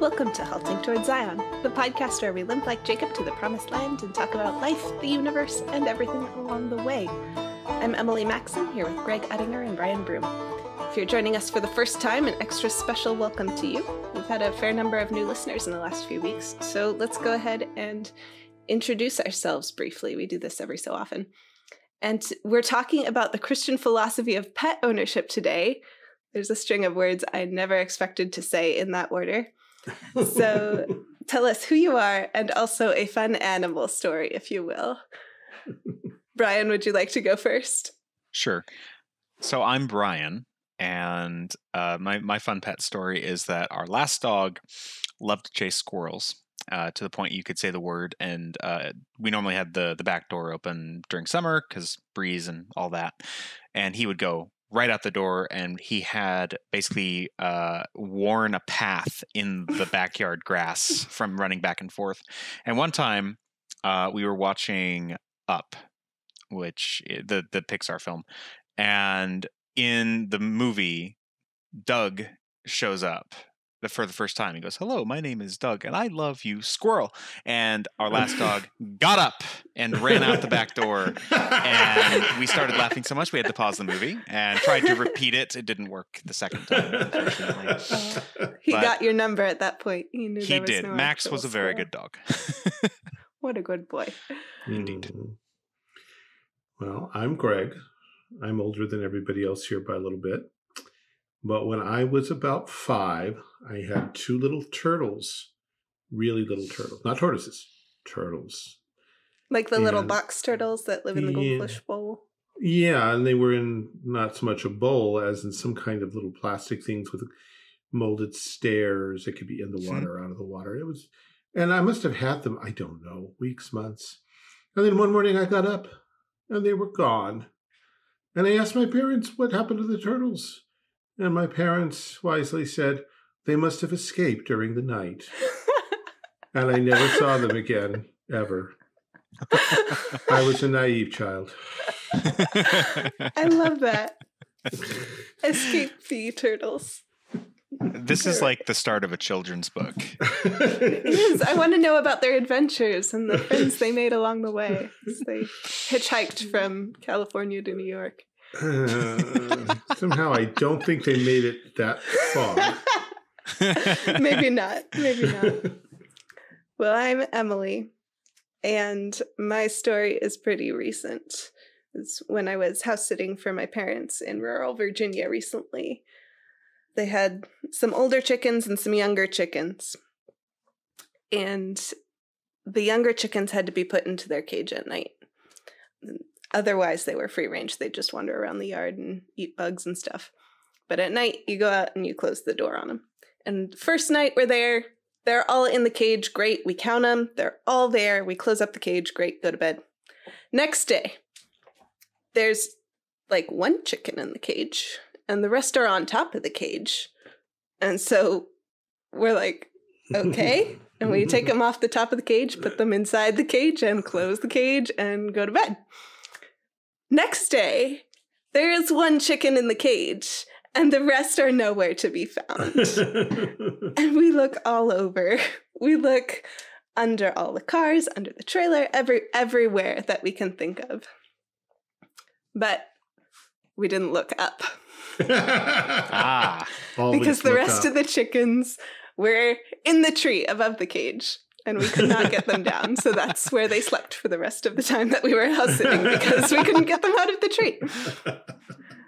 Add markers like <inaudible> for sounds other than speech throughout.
Welcome to Halting Towards Zion, the podcast where we limp like Jacob to the promised land and talk about life, the universe, and everything along the way. I'm Emily Maxon here with Greg Ettinger and Brian Broom. If you're joining us for the first time, an extra special welcome to you. We've had a fair number of new listeners in the last few weeks, so let's go ahead and introduce ourselves briefly. We do this every so often. And we're talking about the Christian philosophy of pet ownership today. There's a string of words I never expected to say in that order. So <laughs> tell us who you are and also a fun animal story, if you will. Brian, would you like to go first? Sure. So I'm Brian, and uh, my my fun pet story is that our last dog loved to chase squirrels uh, to the point you could say the word. And uh, we normally had the the back door open during summer because breeze and all that, and he would go right out the door and he had basically uh, worn a path in the <laughs> backyard grass from running back and forth. And one time uh, we were watching Up, which the the Pixar film, and in the movie, Dug shows up for the first time. He goes, "Hello, my name is Dug, and I love you, squirrel." And our last dog got up and ran out the back door, and we started laughing so much we had to pause the movie and tried to repeat it. It didn't work the second time, unfortunately. Uh, he but got your number at that point. He knew he did. No Max was a very good dog. <laughs> what a good boy. Indeed. Mm. Well, I'm Greg. I'm older than everybody else here by a little bit. But when I was about five, I had two little turtles, really little turtles, not tortoises, turtles. Like the and, little box turtles that live in the yeah, goldfish bowl. Yeah, and they were in not so much a bowl as in some kind of little plastic things with molded stairs. It could be in the hmm. water, out of the water. It was, and I must have had them. I don't know, weeks, months. And then one morning I got up, and they were gone. And I asked my parents what happened to the turtles. And my parents wisely said they must have escaped during the night. and I never saw them again, ever. I was a naive child. I love that. Escape the turtles. This is like the start of a children's book. <laughs> it is. I want to know about their adventures and the friends they made along the way. as They hitchhiked from California to New York. <laughs> Somehow I don't think they made it that far. <laughs> Maybe not. Maybe not. Well, I'm Emily, and my story is pretty recent. It's when I was house sitting for my parents in rural Virginia recently. They had some older chickens and some younger chickens. And the younger chickens had to be put into their cage at night. Otherwise, they were free range. They'd just wander around the yard and eat bugs and stuff. But at night, you go out and you close the door on them. And first night we're there, they're all in the cage. Great. We count them. They're all there. We close up the cage. Great. Go to bed. Next day, there's like one chicken in the cage, and the rest are on top of the cage. And so we're like, okay. and we take them off the top of the cage, put them inside the cage, and close the cage and go to bed. Next day, there is one chicken in the cage, and the rest are nowhere to be found. <laughs> and we look all over. We look under all the cars, under the trailer, every everywhere that we can think of. But we didn't look up. ah, <laughs> because the rest up. of the chickens were in the tree above the cage and we could not get them down. So that's where they slept for the rest of the time that we were house sitting because we couldn't get them out of the tree.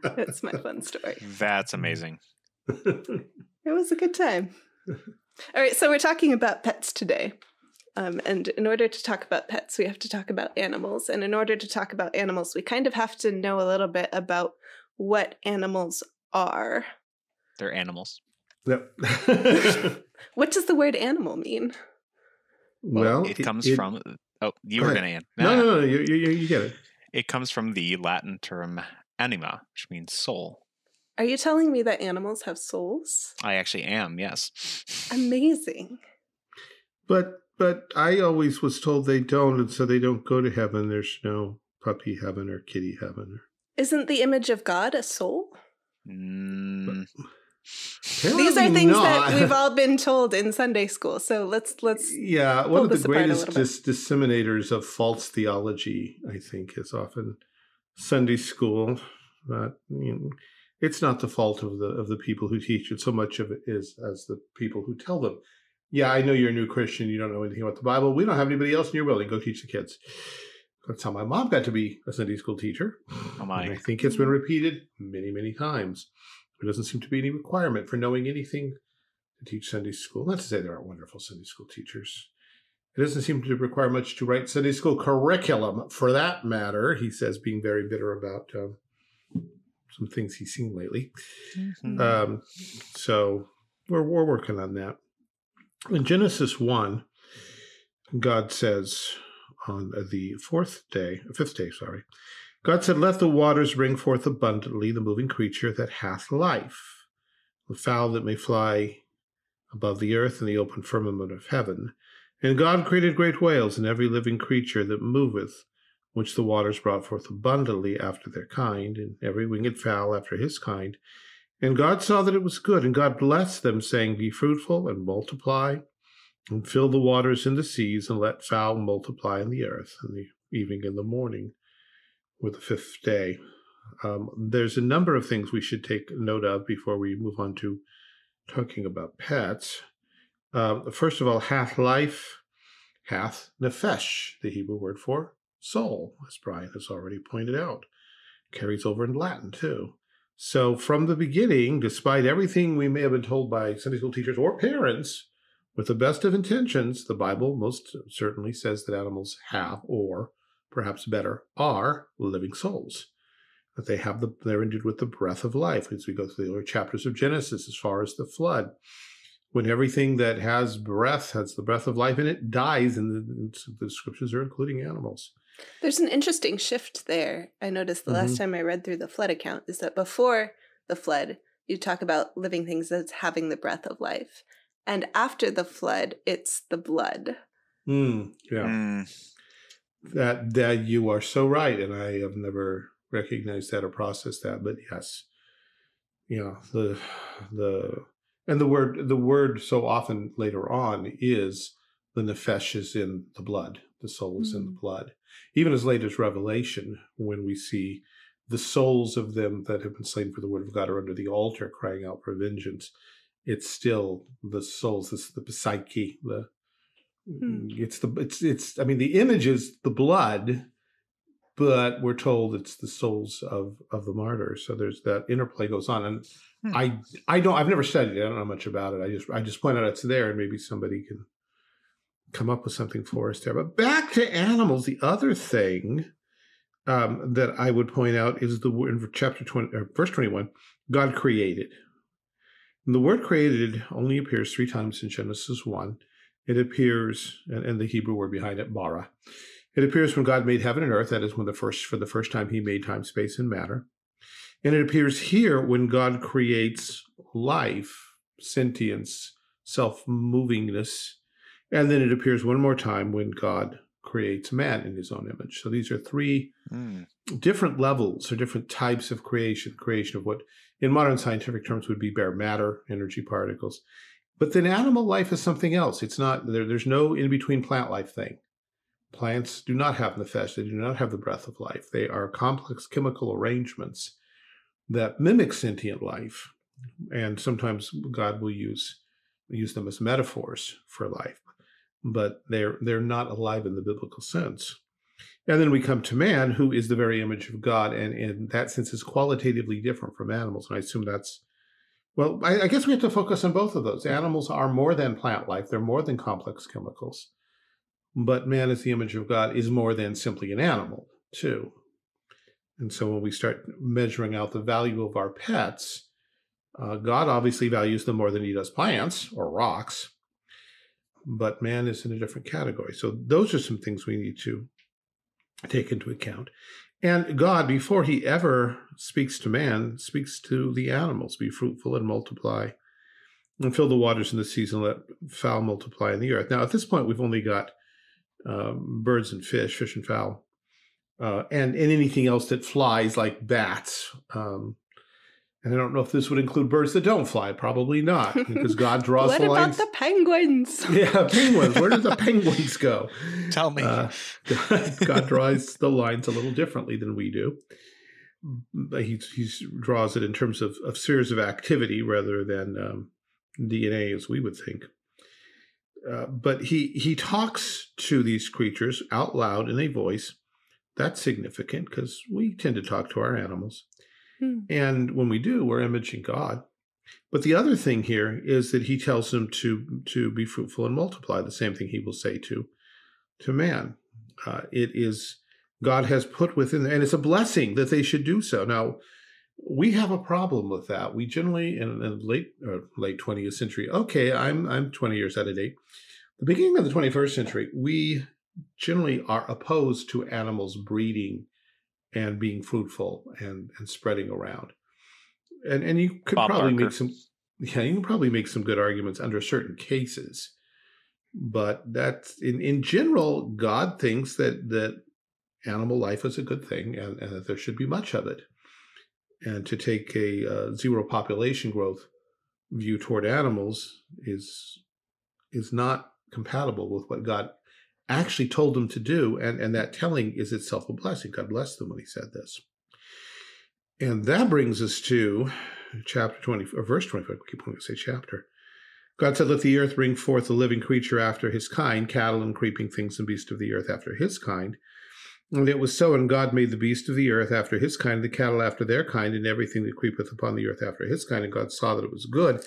That's my fun story. That's amazing. <laughs> it was a good time. All right, so we're talking about pets today. Um, and in order to talk about pets, we have to talk about animals. And in order to talk about animals, we kind of have to know a little bit about what animals are. They're animals. Yep. <laughs> what does the word animal mean? Well, it, it comes it, from. Oh, you were going to end. No, no, no, no you, you, you get it. It comes from the Latin term anima, which means soul. Are you telling me that animals have souls? I actually am, yes. Amazing. But but I always was told they don't, and so they don't go to heaven. There's no puppy heaven or kitty heaven. Isn't the image of God a soul? Mm, These are things not. that we've all been <laughs> told in Sunday school. So let's let's yeah. One of the greatest dis- disseminators of false theology, I think, is often Sunday school. But you know, it's not the fault of the of the people who teach it. So much of it is as the people who tell them. Yeah, I know you're a new Christian. You don't know anything about the Bible. We don't have anybody else in your building. Go teach the kids. That's how my mom got to be a Sunday school teacher. Oh my! And I think it's been repeated many, many times. There doesn't seem to be any requirement for knowing anything to teach Sunday school. Not to say there aren't wonderful Sunday school teachers. It doesn't seem to require much to write Sunday school curriculum, for that matter. He says, being very bitter about um, some things he's seen lately. Mm-hmm. Um, so we're we're working on that. In Genesis one, God says, on the fourth day, fifth day, sorry. God said, Let the waters bring forth abundantly the moving creature that hath life, the fowl that may fly above the earth and the open firmament of heaven. And God created great whales and every living creature that moveth, which the waters brought forth abundantly after their kind, and every winged fowl after his kind. And God saw that it was good, and God blessed them, saying, Be fruitful and multiply, and fill the waters in the seas, and let fowl multiply in the earth. in the evening and the morning were the fifth day. Um, there's a number of things we should take note of before we move on to talking about pets. Uh, first of all, hath life, hath nefesh, the Hebrew word for soul, as Brian has already pointed out. Carries over in Latin too. So from the beginning, despite everything we may have been told by Sunday school teachers or parents, with the best of intentions, the Bible most certainly says that animals have, or perhaps better, are living souls. That they have the they're ended with the breath of life as we go through the other chapters of Genesis, as far as the flood. When everything that has breath has the breath of life in it dies, and the, the scriptures are including animals. There's an interesting shift there. I noticed the mm-hmm. last time I read through the flood account is that before the flood, you talk about living things as having the breath of life. And after the flood, it's the blood. Mm, yeah. Mm. That that you are so right, and I have never recognized that or processed that, but yes. Yeah, the the and the word the word so often later on is the nefesh is in the blood, the soul is mm. in the mm. blood. Even as late as Revelation, when we see the souls of them that have been slain for the word of God are under the altar crying out for vengeance it's still the souls, it's the psyche, the hmm. it's the it's it's I mean the image is the blood, but we're told it's the souls of of the martyrs. So there's that interplay goes on, and hmm. I I don't I've never studied it. I don't know much about it. I just I just point out it's there, and maybe somebody can come up with something for us there. But back to animals, the other thing um, that I would point out is the in chapter twenty, or verse twenty one. God created. And the word created only appears three times in Genesis 1. It appears, and, the Hebrew word behind it, bara. It appears when God made heaven and earth, that is when the first, for the first time, he made time, space, and matter. And it appears here when God creates life, sentience, self movingness. And then it appears one more time when God creates man in his own image. So these are three mm. different levels or different types of creation creation of what in modern scientific terms would be bare matter, energy particles. But then animal life is something else. It's not there, there's no in between plant life thing. Plants do not have nefesh, they do not have the breath of life. They are complex chemical arrangements that mimic sentient life. And sometimes God will use use them as metaphors for life, but they're they're not alive in the biblical sense. And then we come to man, who is the very image of God, and in that sense is qualitatively different from animals. And I assume that's, well, I, I, guess we have to focus on both of those. Animals are more than plant life, they're more than complex chemicals. But man, as the image of God, is more than simply an animal, too. And so when we start measuring out the value of our pets, uh, God obviously values them more than he does plants or rocks, but man is in a different category. So those are some things we need to take into account. And God, before he ever speaks to man, speaks to the animals be fruitful and multiply and fill the waters in the seas and let fowl multiply in the earth. Now, at this point, we've only got um, birds and fish, fish and fowl, uh, and, and anything else that flies like bats. Um, And I don't know if this would include birds that don't fly. Probably not, because God <laughs> draws what the about the penguins? <laughs> yeah, penguins. Where did the <laughs> penguins go? Tell me. Uh, God, God draws the lines a little differently than we do. He, he draws it in terms of, of series of activity rather than um, DNA, as we would think. Uh, but he he talks to these creatures out loud in a voice. That's significant because we tend to talk to our animals. Hmm. And when we do, we're imaging God. But the other thing here is that he tells them to to be fruitful and multiply. The same thing he will say to to man. Uh, it is God has put within, and it's a blessing that they should do so. Now, we have a problem with that. We generally, in the late uh, late twentieth century, okay, I'm I'm twenty years out of date. The beginning of the twenty first century, we generally are opposed to animals breeding and being fruitful and and spreading around. And and you could Bob probably Barker. make some yeah, you can probably make some good arguments under certain cases. But that's in, in general, God thinks that that animal life is a good thing and, and that there should be much of it. And to take a uh, zero population growth view toward animals is is not compatible with what God actually told them to do, and, and that telling is itself a blessing. God blessed them when he said this. And that brings us to chapter 20, or verse 25. I keep wanting to say chapter. God said, Let the earth bring forth a living creature after his kind, cattle and creeping things and beasts of the earth after his kind. And it was so, and God made the beast of the earth after his kind, the cattle after their kind, and everything that creepeth upon the earth after his kind. And God saw that it was good.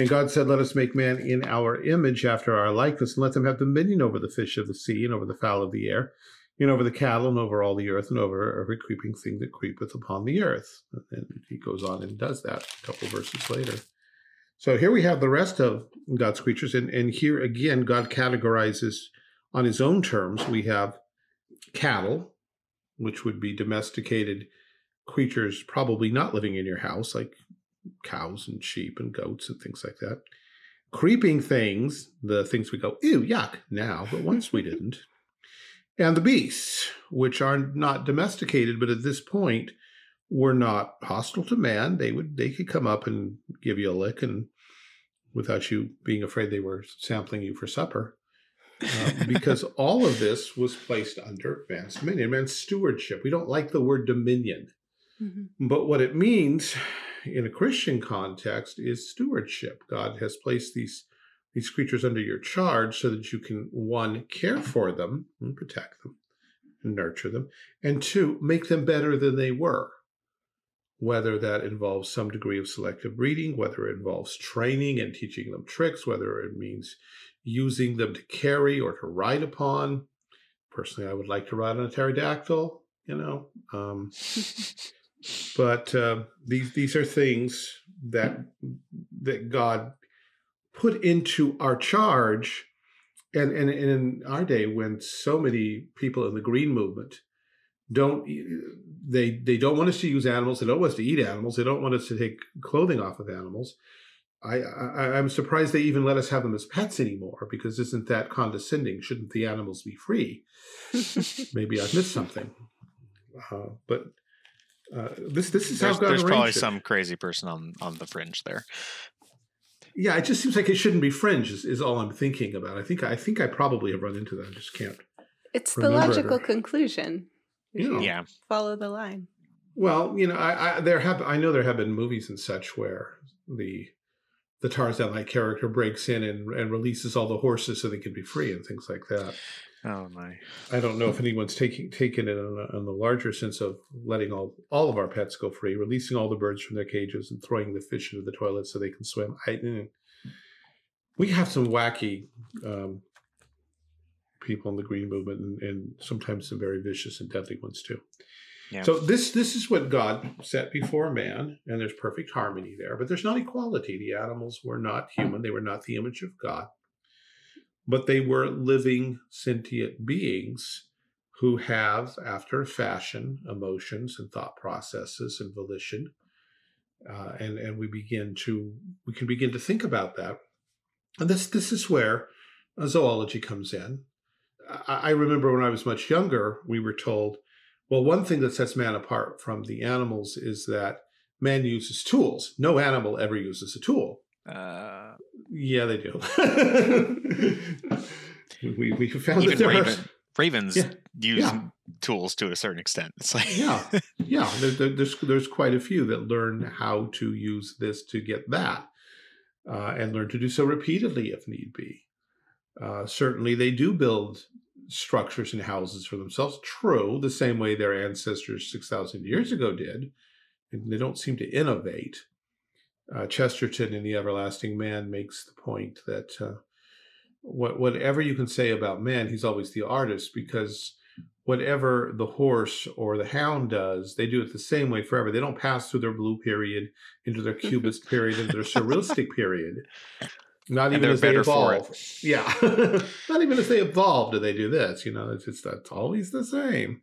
And God said, Let us make man in our image after our likeness, and let them have dominion over the fish of the sea, and over the fowl of the air, and over the cattle, and over all the earth, and over every creeping thing that creepeth upon the earth. And he goes on and does that a couple verses later. So here we have the rest of God's creatures, and, and here again, God categorizes on his own terms. We have cattle, which would be domesticated creatures probably not living in your house, like cows and sheep and goats and things like that. Creeping things, the things we go, ew, yuck, now, but once we <laughs> didn't. And the beasts, which are not domesticated, but at this point were not hostile to man. They would they could come up and give you a lick and without you being afraid they were sampling you for supper. Uh, because all of this was placed under man's dominion, man's stewardship. We don't like the word dominion. Mhm. But what it means in a Christian context is stewardship. God has placed these these creatures under your charge so that you can one care for them and protect them and nurture them, and two make them better than they were. Whether that involves some degree of selective breeding, whether it involves training and teaching them tricks, whether it means using them to carry or to ride upon. Personally, I would like to ride on a pterodactyl, you know. Um, but uh, these these are things that that God put into our charge, and, and and in our day when so many people in the green movement don't they they don't want us to use animals, they don't want us to eat animals, they don't want us to take clothing off of animals. I, I I'm surprised they even let us have them as pets anymore because isn't that condescending? Shouldn't the animals be free? <laughs> Maybe I've missed something, uh, but uh, this this is there's how God there's probably it. some crazy person on on the fringe there. Yeah, it just seems like it shouldn't be fringe. Is, is all I'm thinking about. I think I think I probably have run into that. I just can't. It's the Remember it logical or- conclusion. We Yeah. Yeah. Follow the line. Well, you know, I, I there have I know there have been movies and such where the the Tarzan-like character breaks in and, and releases all the horses so they can be free and things like that. Oh my. I don't know if anyone's taking taken it in, a, in the larger sense of letting all all of our pets go free, releasing all the birds from their cages and throwing the fish into the toilet so they can swim. I, mm. we have some wacky um, people in the green movement, and, and sometimes some very vicious and deadly ones too. So this this is what God set before man, and there's perfect harmony there. But there's not equality. The animals were not human; they were not the image of God, but they were living sentient beings who have, after a fashion, emotions and thought processes and volition. Uh, and and we begin to we can begin to think about that. And this this is where zoology comes in. I, I remember when I was much younger, we were told, well, one thing that sets man apart from the animals is that man uses tools. No animal ever uses a tool. Uh, Yeah, they do. <laughs> we, we found that even there raven, are ravens Yeah, use yeah. tools to a certain extent. It's like yeah, <laughs> yeah. There, there's there's quite a few that learn how to use this to get that, uh, and learn to do so repeatedly if need be. Uh, certainly, they do build structures and houses for themselves. True, the same way their ancestors six thousand years ago did, and they don't seem to innovate. Uh, Chesterton in The Everlasting Man makes the point that uh, what, whatever you can say about man, he's always the artist because whatever the horse or the hound does, they do it the same way forever. They don't pass through their blue period into their <laughs> cubist period, into their surrealistic period. Not even they're as they better for it. evolve. Yeah. <laughs> Not even as they evolve do they do this. You know, it's just that's always the same.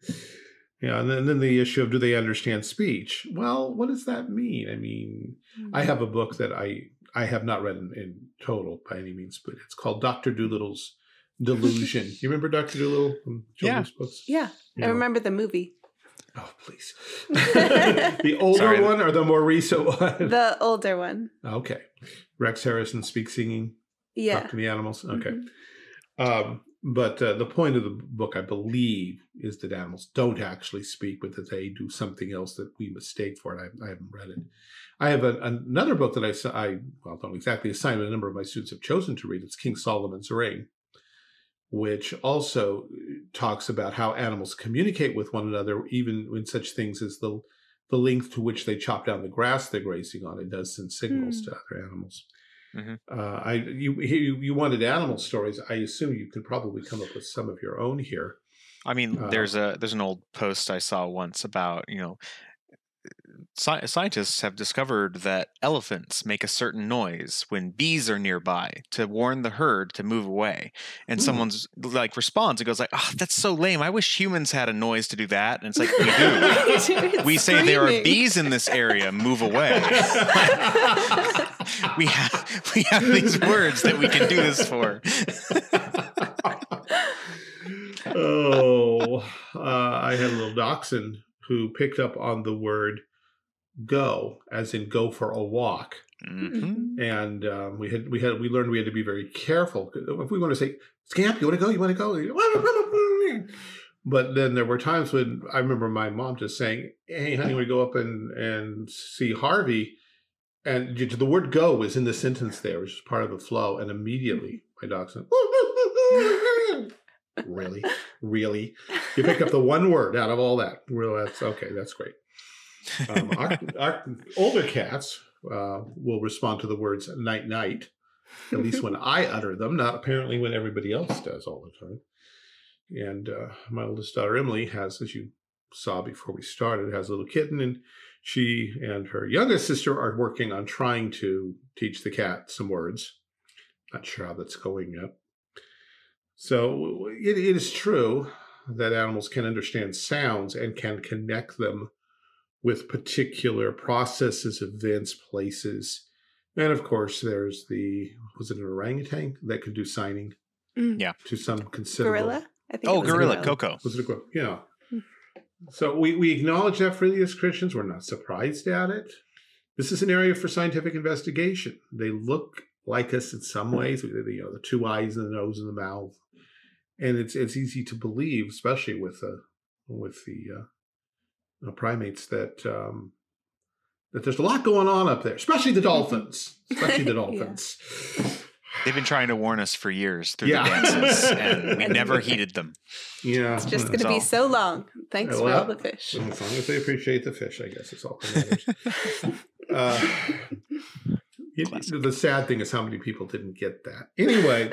Yeah, and then, then the issue of do they understand speech? Well, what does that mean? I mean, I hmm. have a book that I I have not read in, in total by any means, but it's called Doctor Doolittle's Delusion. you remember Doctor Doolittle from children's books? Yeah, You I know. remember the movie. Oh, please. <laughs> the older Sorry. one or the more recent one? <laughs> The older one. okay. Rex Harrison speaks singing. Yeah. Talk to the animals. Okay. Mhm. Um, but uh, the point of the book, I believe, is that animals don't actually speak, but that they do something else that we mistake for it. I, I haven't read it. I have a, another book that I, s- I well, don't exactly assign, but a number of my students have chosen to read. It's King Solomon's Ring, which also talks about how animals communicate with one another, even in such things as the the length to which they chop down the grass they're grazing on. It does send signals Hmm. to other animals. Mhm. Uh, I you, you you wanted animal stories. I assume you could probably come up with some of your own here. I mean, Uh, there's a there's an old post I saw once about you know sci- scientists have discovered that elephants make a certain noise when bees are nearby to warn the herd to move away. And Hmm. someone's like responds and goes like, "Oh, that's so lame. I wish humans had a noise to do that." And it's like we do. <laughs> It's we say there are bees in this area. Move away. <laughs> we have we have these words that we can do this for. <laughs> oh, uh, I had a little dachshund who picked up on the word "go" as in go for a walk. Mhm. and um, we had we had we learned we had to be very careful. If we want to say scamp you want to go? You want to go but then there were times when i remember my mom just saying hey honey we go up and and see harvey? And the word go was in the sentence there which is part of the flow and immediately my dog said <laughs> really? Really? You pick up the one word out of all that. Well that's okay that's great um, our, our older cats uh, will respond to the words night night, at least <laughs> when I utter them, not apparently when everybody else does all the time. And uh, my oldest daughter, Emily, has, as you saw before we started, has a little kitten, and she and her youngest sister are working on trying to teach the cat some words. Not sure how that's going yet. So it, it is true that animals can understand sounds and can connect them with particular processes, events, places. And of course, there's the was it an orangutan that could do signing Mm. Yeah. to some considerable Gorilla? I think Oh, gorilla, gorilla. Koko. Was it a gorilla? Yeah. Hmm. So we, we acknowledge that freely as Christians. We're not surprised at it. This is an area for scientific investigation. They look like us in some ways. You know, the two eyes and the nose and the mouth, and it's it's easy to believe, especially with the with the uh, uh, primates, that um, that there's a lot going on up there, especially the dolphins, especially the <laughs> Yeah. dolphins. They've been trying to warn us for years through Yeah. the dances, and we <laughs> never heeded them. Yeah, It's just going to be So- so long. Thanks for all the fish. As long as they appreciate the fish, I guess it's all that matters. <laughs> uh, it- the sad thing is how many people didn't get that. Anyway,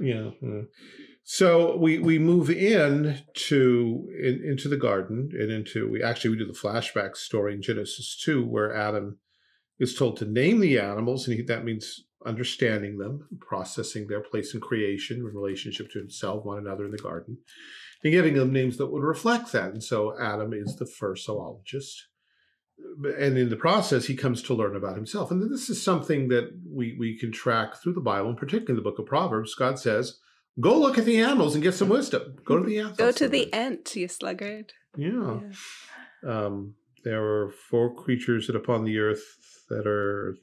yeah. uh, So we we move in to in, into the garden and into we actually we do the flashback story in Genesis two where Adam is told to name the animals and he, that means understanding them, processing their place in creation in relationship to himself, one another in the garden and giving them names that would reflect that. And so Adam is the first zoologist. And in the process, he comes to learn about himself. And this is something that we, we can track through the Bible, and particularly the book of Proverbs. God says, Go look at the animals and get some wisdom. Go to the animals. Go to the ant, you sluggard. Yeah. Yeah. Um, there are four creatures that upon the earth that are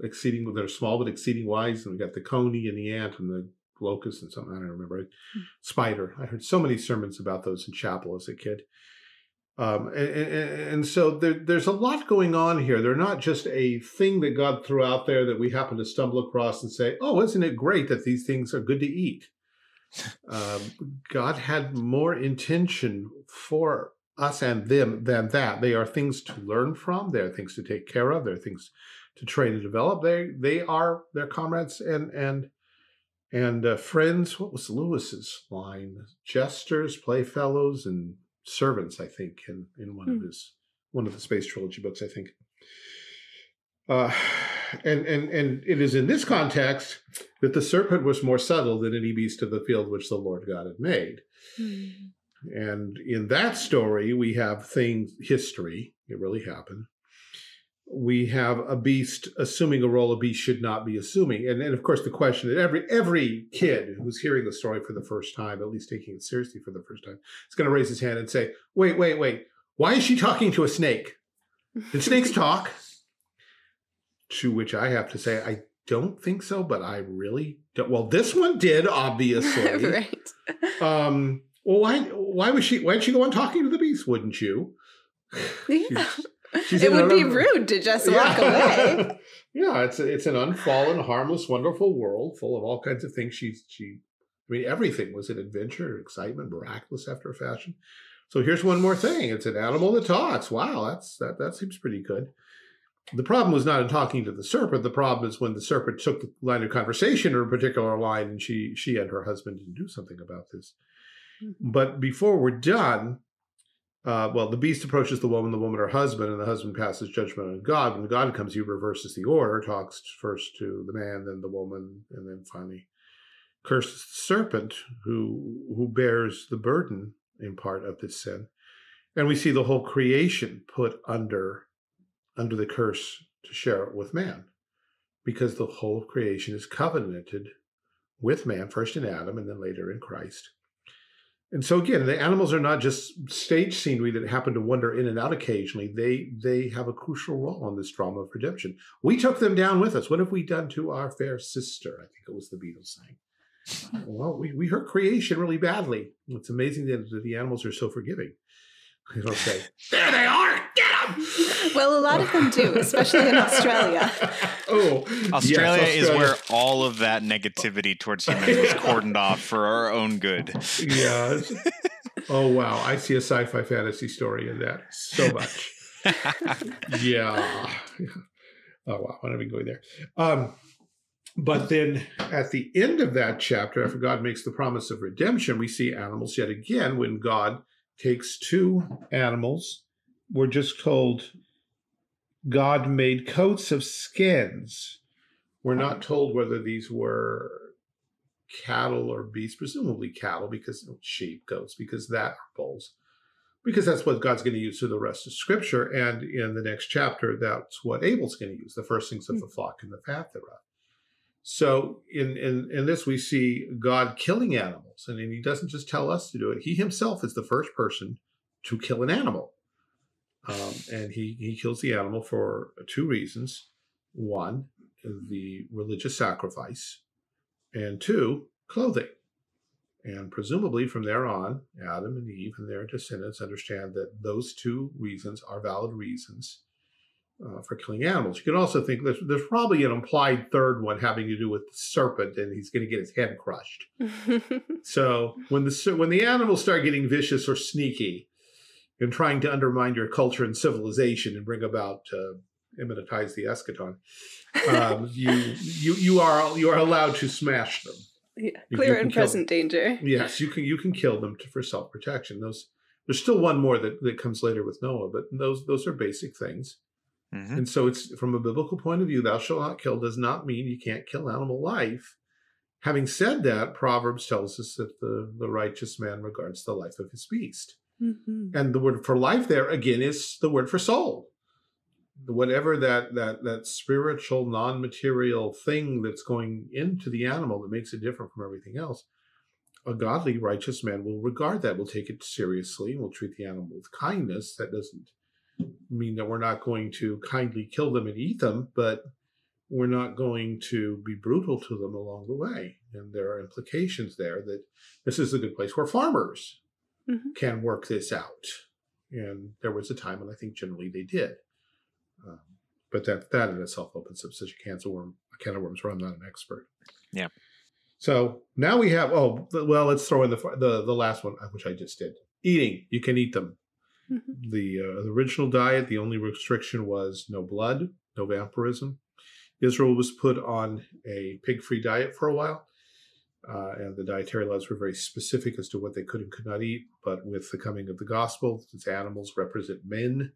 exceeding that are small but exceeding wise, and we got the coney and the ant and the locust and something I don't remember. Mm. Spider. I heard so many sermons about those in chapel as a kid. Um, and, and, and, so there, there's a lot going on here. They're not just a thing that God threw out there that we happen to stumble across and say, "Oh, isn't it great that these things are good to eat?" Um, God had more intention for us and them than that. They are things to learn from. They are things to take care of. They're things to train and develop. They they are their comrades and and and uh, friends. What was Lewis's line? Jesters, playfellows, and servants. I think in in one of hmm. his one of the space trilogy books. I think. Uh, and and and it is in this context that the serpent was more subtle than any beast of the field which the Lord God had made. Hmm. And in that story, we have things history. It really happened. We have a beast assuming a role a beast should not be assuming, and and of course the question that every every kid who's hearing the story for the first time, at least taking it seriously for the first time, is going to raise his hand and say, "Wait, wait, wait! Why is she talking to a snake? Did snakes talk?" To which I have to say, I don't think so, but I really don't. Well, this one did, obviously. <laughs> right. <laughs> Um, well, why? Why was she? Why'd she go on talking to the beast? Wouldn't you? <sighs> Yeah. She's, she's it would be rude to just yeah. walk away. <laughs> yeah, it's a, it's an unfallen, harmless, wonderful world full of all kinds of things. She she, I mean, everything was an adventure, excitement, miraculous after a fashion. So here's one more thing: it's an animal that talks. Wow, that's that that seems pretty good. The problem was not in talking to the serpent. The problem is when the serpent took the line of conversation or a particular line, and she she and her husband didn't do something about this. Mm-hmm. But before we're done, uh, well, the beast approaches the woman, the woman her husband, and the husband passes judgment on God. When God comes, he reverses the order, talks first to the man, then the woman, and then finally curses the serpent who who bears the burden in part of this sin. And we see the whole creation put under under the curse to share it with man because the whole creation is covenanted with man, first in Adam and then later in Christ. And so again, the animals are not just stage scenery that happen to wander in and out occasionally. They they have a crucial role in this drama of redemption. We took them down with us. What have we done to our fair sister? I think it was the Beatles saying. <laughs> Well, we, we hurt creation really badly. It's amazing that the animals are so forgiving. They don't say, there they are, get them! Well, a lot of them do, especially in Australia. <laughs> Oh, Australia, yes, Australia, is where all of that negativity towards humans was <laughs> cordoned off for our own good. Yeah. <laughs> Oh wow, I see a sci-fi fantasy story in that so much. yeah. Oh wow, why don't we go there? Um, but then at the end of that chapter, after God makes the promise of redemption, we see animals yet again when God takes two animals. We're just told God made coats of skins. We're not told whether these were cattle or beasts, presumably cattle, because sheep, goats, because that are bulls, because that's what God's going to use through the rest of Scripture. And in the next chapter, that's what Abel's going to use, the firstlings of hmm. the flock and the fat thereof. So in, in, in this, we see God killing animals. And he doesn't just tell us to do it. He himself is the first person to kill an animal. Um, and he, he kills the animal for two reasons. One, the religious sacrifice. And two, clothing. And presumably from there on, Adam and Eve and their descendants understand that those two reasons are valid reasons uh, for killing animals. You can also think there's, there's probably an implied third one having to do with the serpent, and he's going to get his head crushed. <laughs> so when the when the animals start getting vicious or sneaky and trying to undermine your culture and civilization and bring about uh, immanentize the eschaton, um, <laughs> you you you are you are allowed to smash them. Yeah, clear and present them. danger. Yes, you can you can kill them to, for self protection. Those there's still one more that, that comes later with Noah, but those those are basic things. Mm-hmm. And so it's from a biblical point of view, thou shalt not kill does not mean you can't kill animal life. Having said that, Proverbs tells us that the, the righteous man regards the life of his beast. Mm-hmm. And the word for life there again is the word for soul. Whatever that that that spiritual, non-material thing that's going into the animal that makes it different from everything else, a godly, righteous man will regard that, will take it seriously, and will treat the animal with kindness. That doesn't mean that we're not going to kindly kill them and eat them, but we're not going to be brutal to them along the way. And there are implications there that this is a good place where farmers Mhm. can work this out. And there was a time when I think generally they did. Um, but that that in itself opens up such a can of worm, a can of worms where I'm not an expert. Yeah. So now we have oh well let's throw in the the the last one uh, which I just did eating you can eat them Mhm. the, uh, the original diet, the only restriction was no blood, no vampirism. Israel was put on a pig free diet for a while, uh, and the dietary laws were very specific as to what they could and could not eat. But with the coming of the gospel, since animals represent men,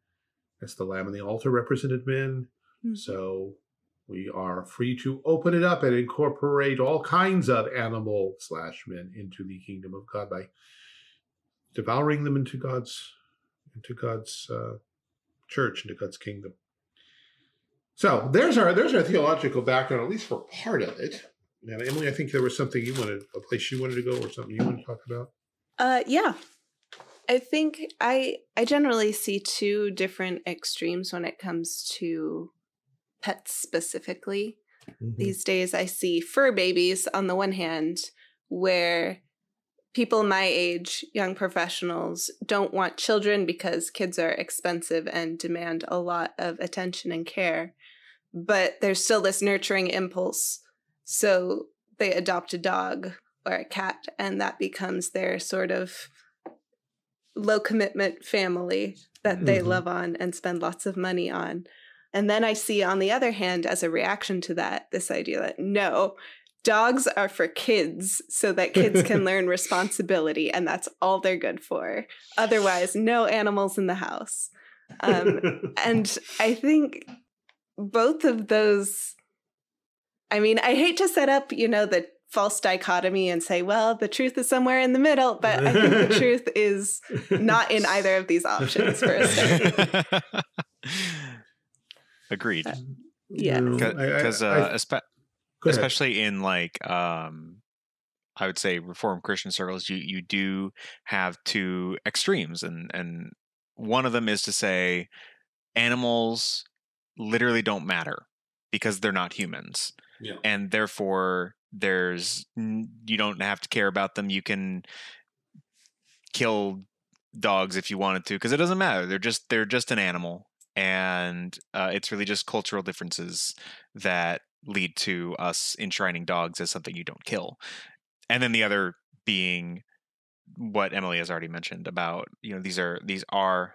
as the lamb on the altar represented men, Mhm. so we are free to open it up and incorporate all kinds of animal slash men into the kingdom of God by devouring them into God's into God's uh, church, into God's kingdom. So there's our there's our theological background, at least for part of it. And Emily, I think there was something you wanted, a place you wanted to go, or something you wanted to talk about. Uh, yeah. I think I I generally see two different extremes when it comes to pets specifically. These days I see fur babies on the one hand where people my age, young professionals don't want children because kids are expensive and demand a lot of attention and care. But there's still this nurturing impulse. So they adopt a dog or a cat and that becomes their sort of low commitment family that they Mhm. love on and spend lots of money on. And then I see, on the other hand, as a reaction to that, this idea that no, dogs are for kids so that kids <laughs> can learn responsibility, and that's all they're good for. Otherwise, no animals in the house. Um, <laughs> and I think both of those, I mean, I hate to set up, you know, the false dichotomy and say, well, the truth is somewhere in the middle, but I think the <laughs> truth is not in either of these options for a start. <laughs> Agreed. Uh, yeah. No, I- I- Because uh, espe- especially in like um I would say Reformed Christian circles, you you do have two extremes, and and one of them is to say animals literally don't matter because they're not humans, And therefore there's you don't have to care about them. You can kill dogs if you wanted to because it doesn't matter. They're just they're just an animal, and uh, it's really just cultural differences that lead to us enshrining dogs as something you don't kill. And then the other being what Emily has already mentioned about you know these are these are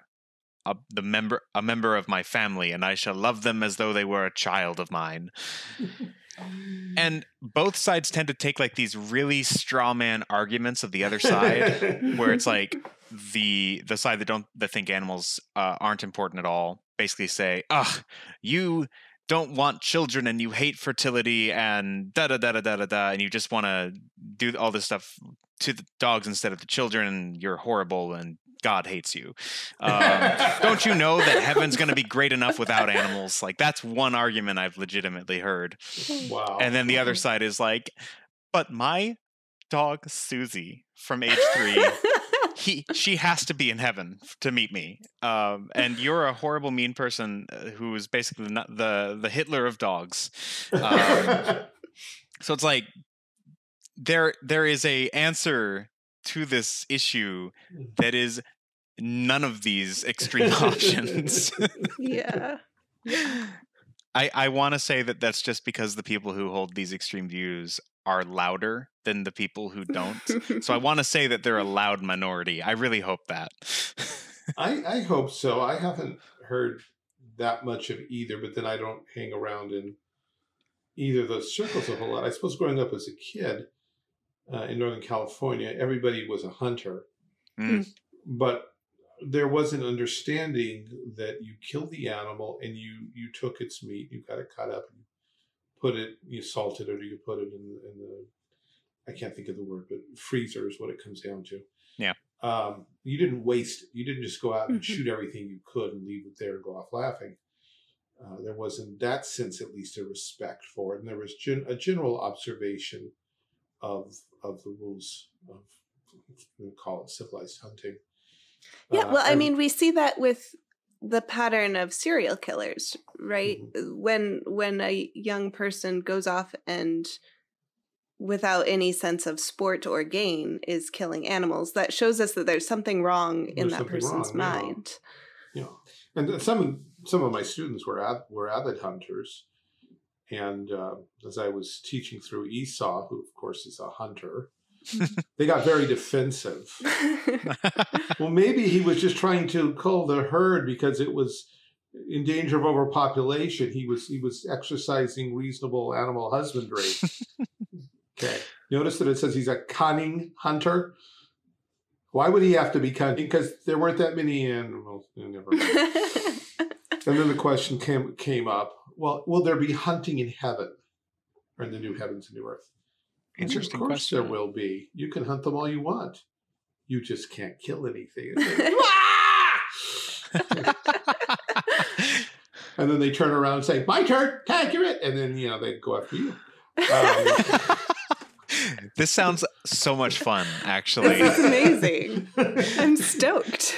a, the member a member of my family and I shall love them as though they were a child of mine. <laughs> And both sides tend to take like these really straw man arguments of the other side where it's like the the side that don't that think animals uh, aren't important at all basically say, "Ugh, you don't want children and you hate fertility and da da da da da da da and you just want to do all this stuff to the dogs instead of the children and you're horrible and God hates you. Um, don't you know that heaven's going to be great enough without animals? Like that's one argument I've legitimately heard. wow. And then the other side is like, but my dog Susie from age three he she has to be in heaven to meet me um and you're a horrible mean person uh, who is basically the the hitler of dogs um, <laughs> so it's like there there is a answer to this issue mm. that is none of these <laughs> extreme options <laughs> yeah. I, I want to say that that's just because the people who hold these extreme views are louder than the people who don't. so I <laughs> want to say that they're a loud minority. I really hope that. I, I hope so. I haven't heard that much of either, but then I don't hang around in either of those circles a whole lot. I suppose growing up as a kid uh, in Northern California, everybody was a hunter, Mm. but there was an understanding that you killed the animal and you you took its meat, you got it cut up, and put it, you salted it, or you put it in, in the I can't think of the word, but freezer is what it comes down to. Yeah. Um, you didn't waste. it. You didn't just go out and Mhm. shoot everything you could and leave it there and go off laughing. Uh, there was, in that sense, at least, a respect for it, and there was gen- a general observation of of the rules of we'll call it civilized hunting. Yeah, Uh, well, I mean, we see that with the pattern of serial killers, right? Mm-hmm. When when a young person goes off and without any sense of sport or gain is killing animals, that shows us that there's something wrong in There's that person's wrong, yeah. mind. you know, and th- some some of my students were av- were avid hunters, and uh, as I was teaching through Esau, who of course is a hunter, <laughs> they got very defensive. <laughs> Well, maybe he was just trying to cull the herd because it was in danger of overpopulation. He was he was exercising reasonable animal husbandry. <laughs> okay, notice that it says he's a cunning hunter. Why would he have to be cunning? Because there weren't that many animals. Never mind. And then the question came came up: Well, will there be hunting in heaven, or in the new heavens and new earth? And Interesting Of course, question. there will be. You can hunt them all you want. You just can't kill anything. <laughs> <laughs> and then they turn around and say, "My turn, tag you it." and then you know they go after you. Um, <laughs> this sounds so much fun, this actually. is amazing. I'm stoked.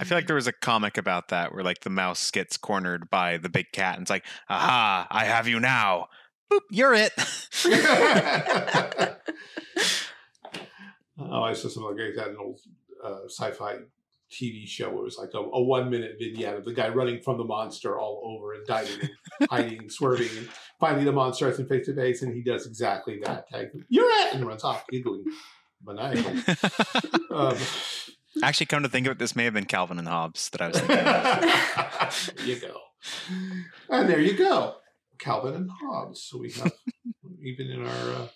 I feel like there was a comic about that where like the mouse gets cornered by the big cat and it's like, aha, I have you now. Boop, you're it. <laughs> oh, I saw something like that in an old uh, sci-fi TV show where it was like a, a one-minute vignette of the guy running from the monster all over and diving and <laughs> hiding and swerving, and finally the monster has him face to face, and he does exactly that. Like, You're it, and runs off giggling maniacally. <laughs> Um, Actually, come to think of it, this may have been Calvin and Hobbes that I was thinking of. there <laughs> you go. And there you go. Calvin and Hobbes. So we have, <laughs> even in our uh,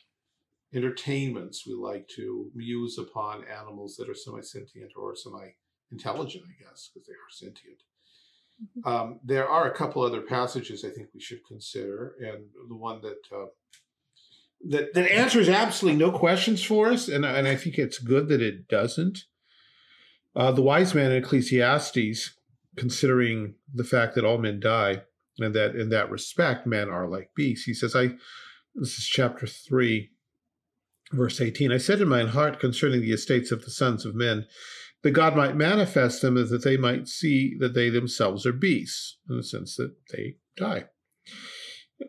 entertainments, we like to muse upon animals that are semi sentient or semi intelligent, I guess, because they are sentient. Um, there are a couple other passages I think we should consider, and the one that uh, that that answers absolutely no questions for us, and and I think it's good that it doesn't. Uh, the wise man in Ecclesiastes, considering the fact that all men die, and that in that respect men are like beasts, he says, "I." This is chapter three, verse eighteen. I said in mine heart concerning the estates of the sons of men, that God might manifest them, that they might see that they themselves are beasts, in the sense that they die.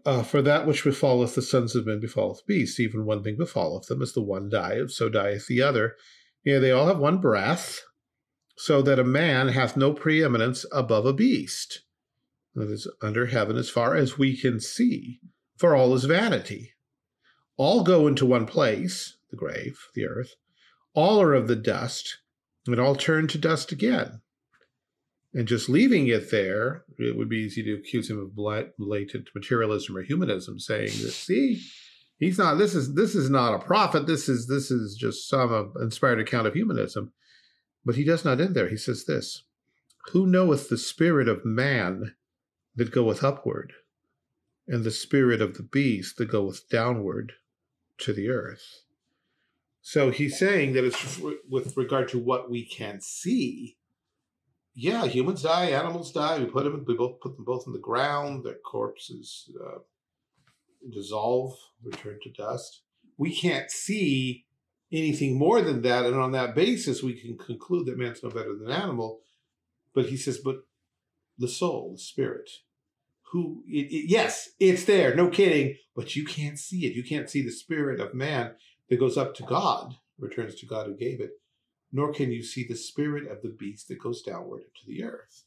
Uh, for that which befalleth the sons of men befalleth beasts, even one thing befalleth them, as the one dieth, so dieth the other. Yeah, they all have one breath, so that a man hath no preeminence above a beast that is under heaven as far as we can see, for all is vanity. All go into one place, the grave, the earth. All are of the dust, and all turn to dust again. And just leaving it there, it would be easy to accuse him of bla- blatant materialism or humanism, saying that, see, he's not. This is this is not a prophet. This is this is just some uh, inspired account of humanism. But he does not end there. He says this: Who knoweth the spirit of man that goeth upward, and the spirit of the beast that goeth downward to the earth? So he's saying that it's with regard to what we can see. Yeah, humans die, animals die. We put them, we both put them both in the ground. Their corpses uh, dissolve, return to dust. We can't see anything more than that, and on that basis, we can conclude that man's no better than animal. But he says, but the soul, the spirit, who, it, it, yes, it's there, no kidding, but you can't see it. You can't see the spirit of man that goes up to God, returns to God who gave it, nor can you see the spirit of the beast that goes downward into the earth.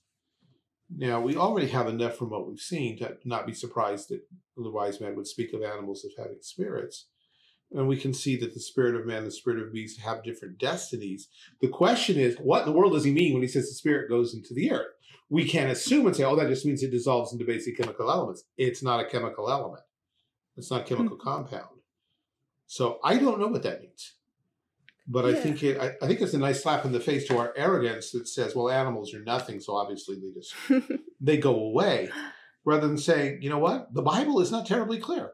Now, we already have enough from what we've seen to not be surprised that the wise man would speak of animals as having spirits. And we can see that the spirit of man and the spirit of beast have different destinies. The question is, what in the world does he mean when he says the spirit goes into the earth? We can't assume and say, oh, that just means it dissolves into basic chemical elements. It's not a chemical element. It's not a hmm. chemical compound. So I don't know what that means. But I think it I, I think it's a nice slap in the face to our arrogance that says, well, animals are nothing, so obviously they just <laughs> they go away. Rather than saying, you know what? The Bible is not terribly clear.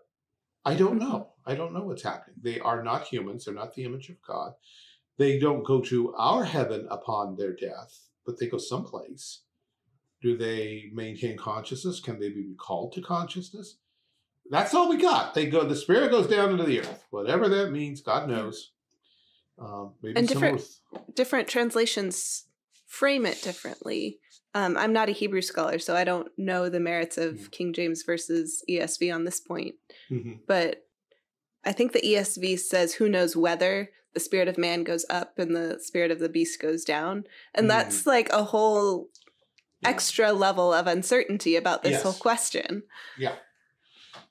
I don't know. I don't know what's happening. They are not humans, they're not the image of God. They don't go to our heaven upon their death, but they go someplace. Do they maintain consciousness? Can they be recalled to consciousness? That's all we got. They go. The spirit goes down into the earth. Whatever that means, God knows. Um, maybe And different- different translations frame it differently. Um, I'm not a Hebrew scholar, so I don't know the merits of Mm. King James versus ESV on this point. Mhm. But I think the ESV says, "Who knows whether the spirit of man goes up and the spirit of the beast goes down," and Mm. that's like a whole Yeah. extra level of uncertainty about this whole question. Yeah,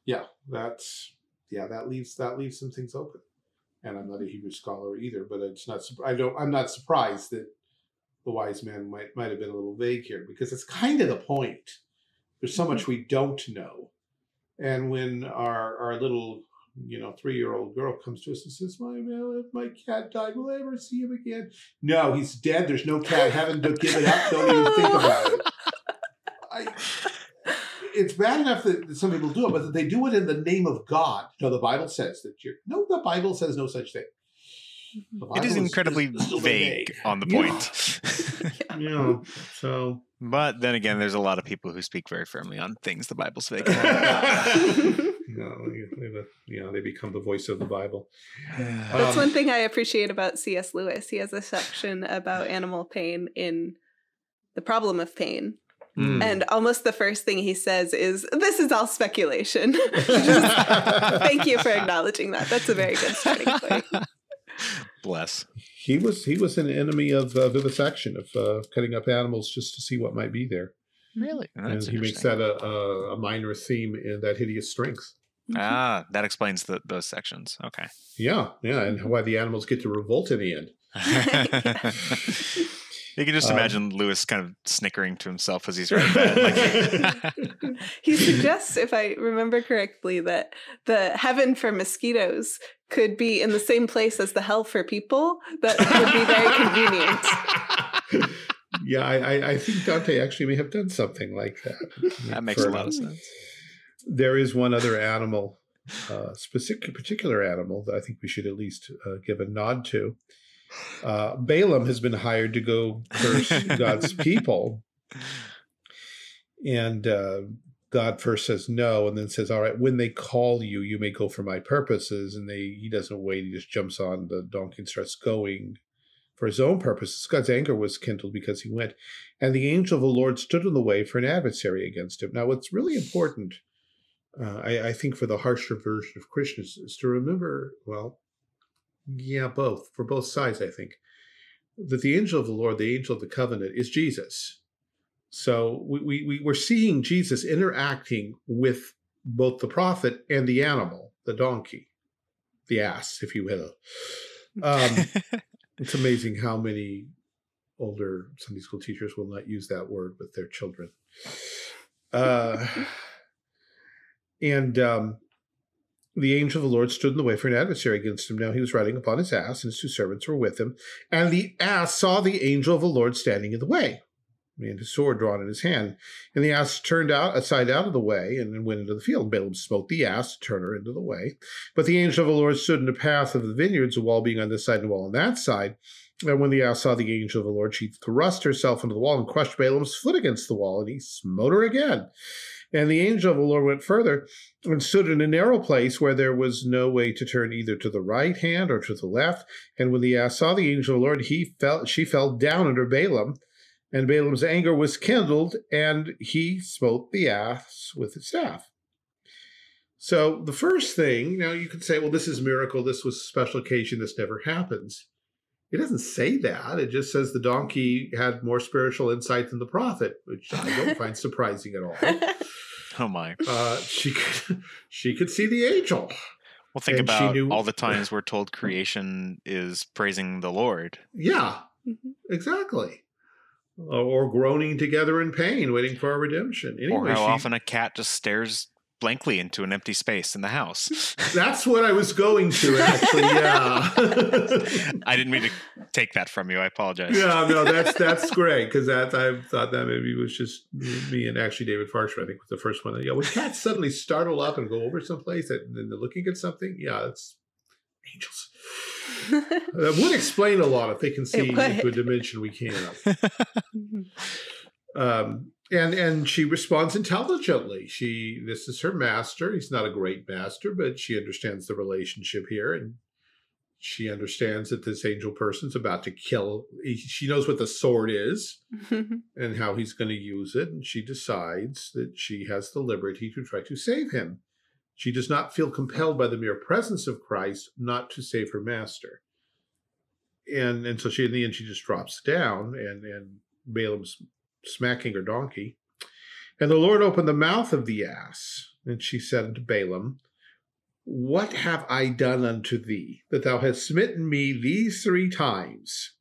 yeah, that's yeah. That leaves that leaves some things open. And I'm not a Hebrew scholar either, but it's not. I don't. I'm not surprised that the wise man might might have been a little vague here because it's kind of the point. There's so mm-hmm. much we don't know, and when our our little you know three year old girl comes to us and says, "My if my cat died, will I ever see him again?" No, he's dead. There's no cat. Heaven, don't give it up. Don't even think about it. <laughs> I, it's bad enough that that some people do it, but they do it in the name of God. No, the Bible says that you're. No, the Bible says no such thing. The It is incredibly is still vague on the Yeah. point. <laughs> Yeah. So but then again, there's a lot of people who speak very firmly on things the Bible's vague. about. <laughs> <laughs> you know, they, you know, they become the voice of the Bible. <sighs> That's Um, one thing I appreciate about C.S. Lewis. He has a section about animal pain in the problem of pain. Mm. And almost the first thing he says is, This is all speculation. Just thank you for acknowledging that. That's a very good starting point. <laughs> Bless. he was he was an enemy of uh, vivisection of uh, cutting up animals just to see what might be there, Really? and he makes that a, a, a minor theme in that hideous strength. Ah, that explains the, those sections. Okay. Yeah, yeah, and why the animals get to revolt in the end. <laughs> <laughs> you can just Um, imagine Lewis kind of snickering to himself as he's writing that. Like, He suggests, if I remember correctly, that the heaven for mosquitoes could be in the same place as the hell for people. That would be very convenient. <laughs> yeah, I, I, I think Dante actually may have done something like that. that makes a lot of sense. There is one other animal, uh, specific particular animal that I think we should at least uh, give a nod to. Uh, Balaam has been hired to go curse <laughs> God's people, and uh, God first says no, and then says, "All right, when they call you, you may go for my purposes." And they he doesn't wait; he just jumps on the donkey and starts going for his own purposes. God's anger was kindled because he went, and the angel of the Lord stood in the way for an adversary against him. Now, what's really important, uh, I, I think, for the harsher version of Christians is to remember, well, yeah, both for both sides. I think that the angel of the Lord, the angel of the covenant, is Jesus. So we, we, we we're seeing Jesus interacting with both the prophet and the animal, the donkey, the ass, if you will. Um, <laughs> it's amazing how many older Sunday school teachers will not use that word with their children. Uh, and um, the angel of the Lord stood in the way for an adversary against him. Now he was riding upon his ass, and his two servants were with him. And the ass saw the angel of the Lord standing in the way, and his sword drawn in his hand. And the ass turned out aside out of the way, and went into the field. Balaam smote the ass to turn her into the way. But the angel of the Lord stood in the path of the vineyards, the wall being on this side and the wall on that side. And when the ass saw the angel of the Lord, she thrust herself into the wall and crushed Balaam's foot against the wall, and he smote her again. And the angel of the Lord went further and stood in a narrow place where there was no way to turn either to the right hand or to the left. And when the ass saw the angel of the Lord, he fell, she fell down under Balaam, and Balaam's anger was kindled, and he smote the ass with his staff. So the first thing, now you could say, well, this is miracle, this was special occasion, this never happens. It doesn't say that. It just says the donkey had more spiritual insight than the prophet, which I don't find <laughs> surprising at all. <laughs> oh my. Uh, she could <laughs> she could see the angel. Well, think and about knew- all the times we're told creation is praising the Lord. Yeah, Mhm. exactly. Uh, or groaning together in pain, waiting for our redemption. or Anyway, how she, often a cat just stares blankly into an empty space in the house. <laughs> that's what I was going to <laughs> actually. Yeah. <laughs> I didn't mean to take that from you. I apologize. yeah, no, that's that's great because that I thought that maybe was just me and actually David Farsher. I think was the first one. Yeah, when cats suddenly startle up and go over someplace and then they're looking at something. Yeah, it's angels. That would explain a lot if they can see into a dimension we can't. <laughs> Um, and and she responds intelligently. She this is her master. He's not a great master, but she understands the relationship here, and she understands that this angel person's about to kill. She knows what the sword is <laughs> and how he's going to use it, and she decides that she has the liberty to try to save him. She does not feel compelled by the mere presence of Christ not to save her master. And and so she in the end she just drops down and and Balaam's smacking her donkey. And the Lord opened the mouth of the ass, and she said unto Balaam, What have I done unto thee, that thou hast smitten me these three times?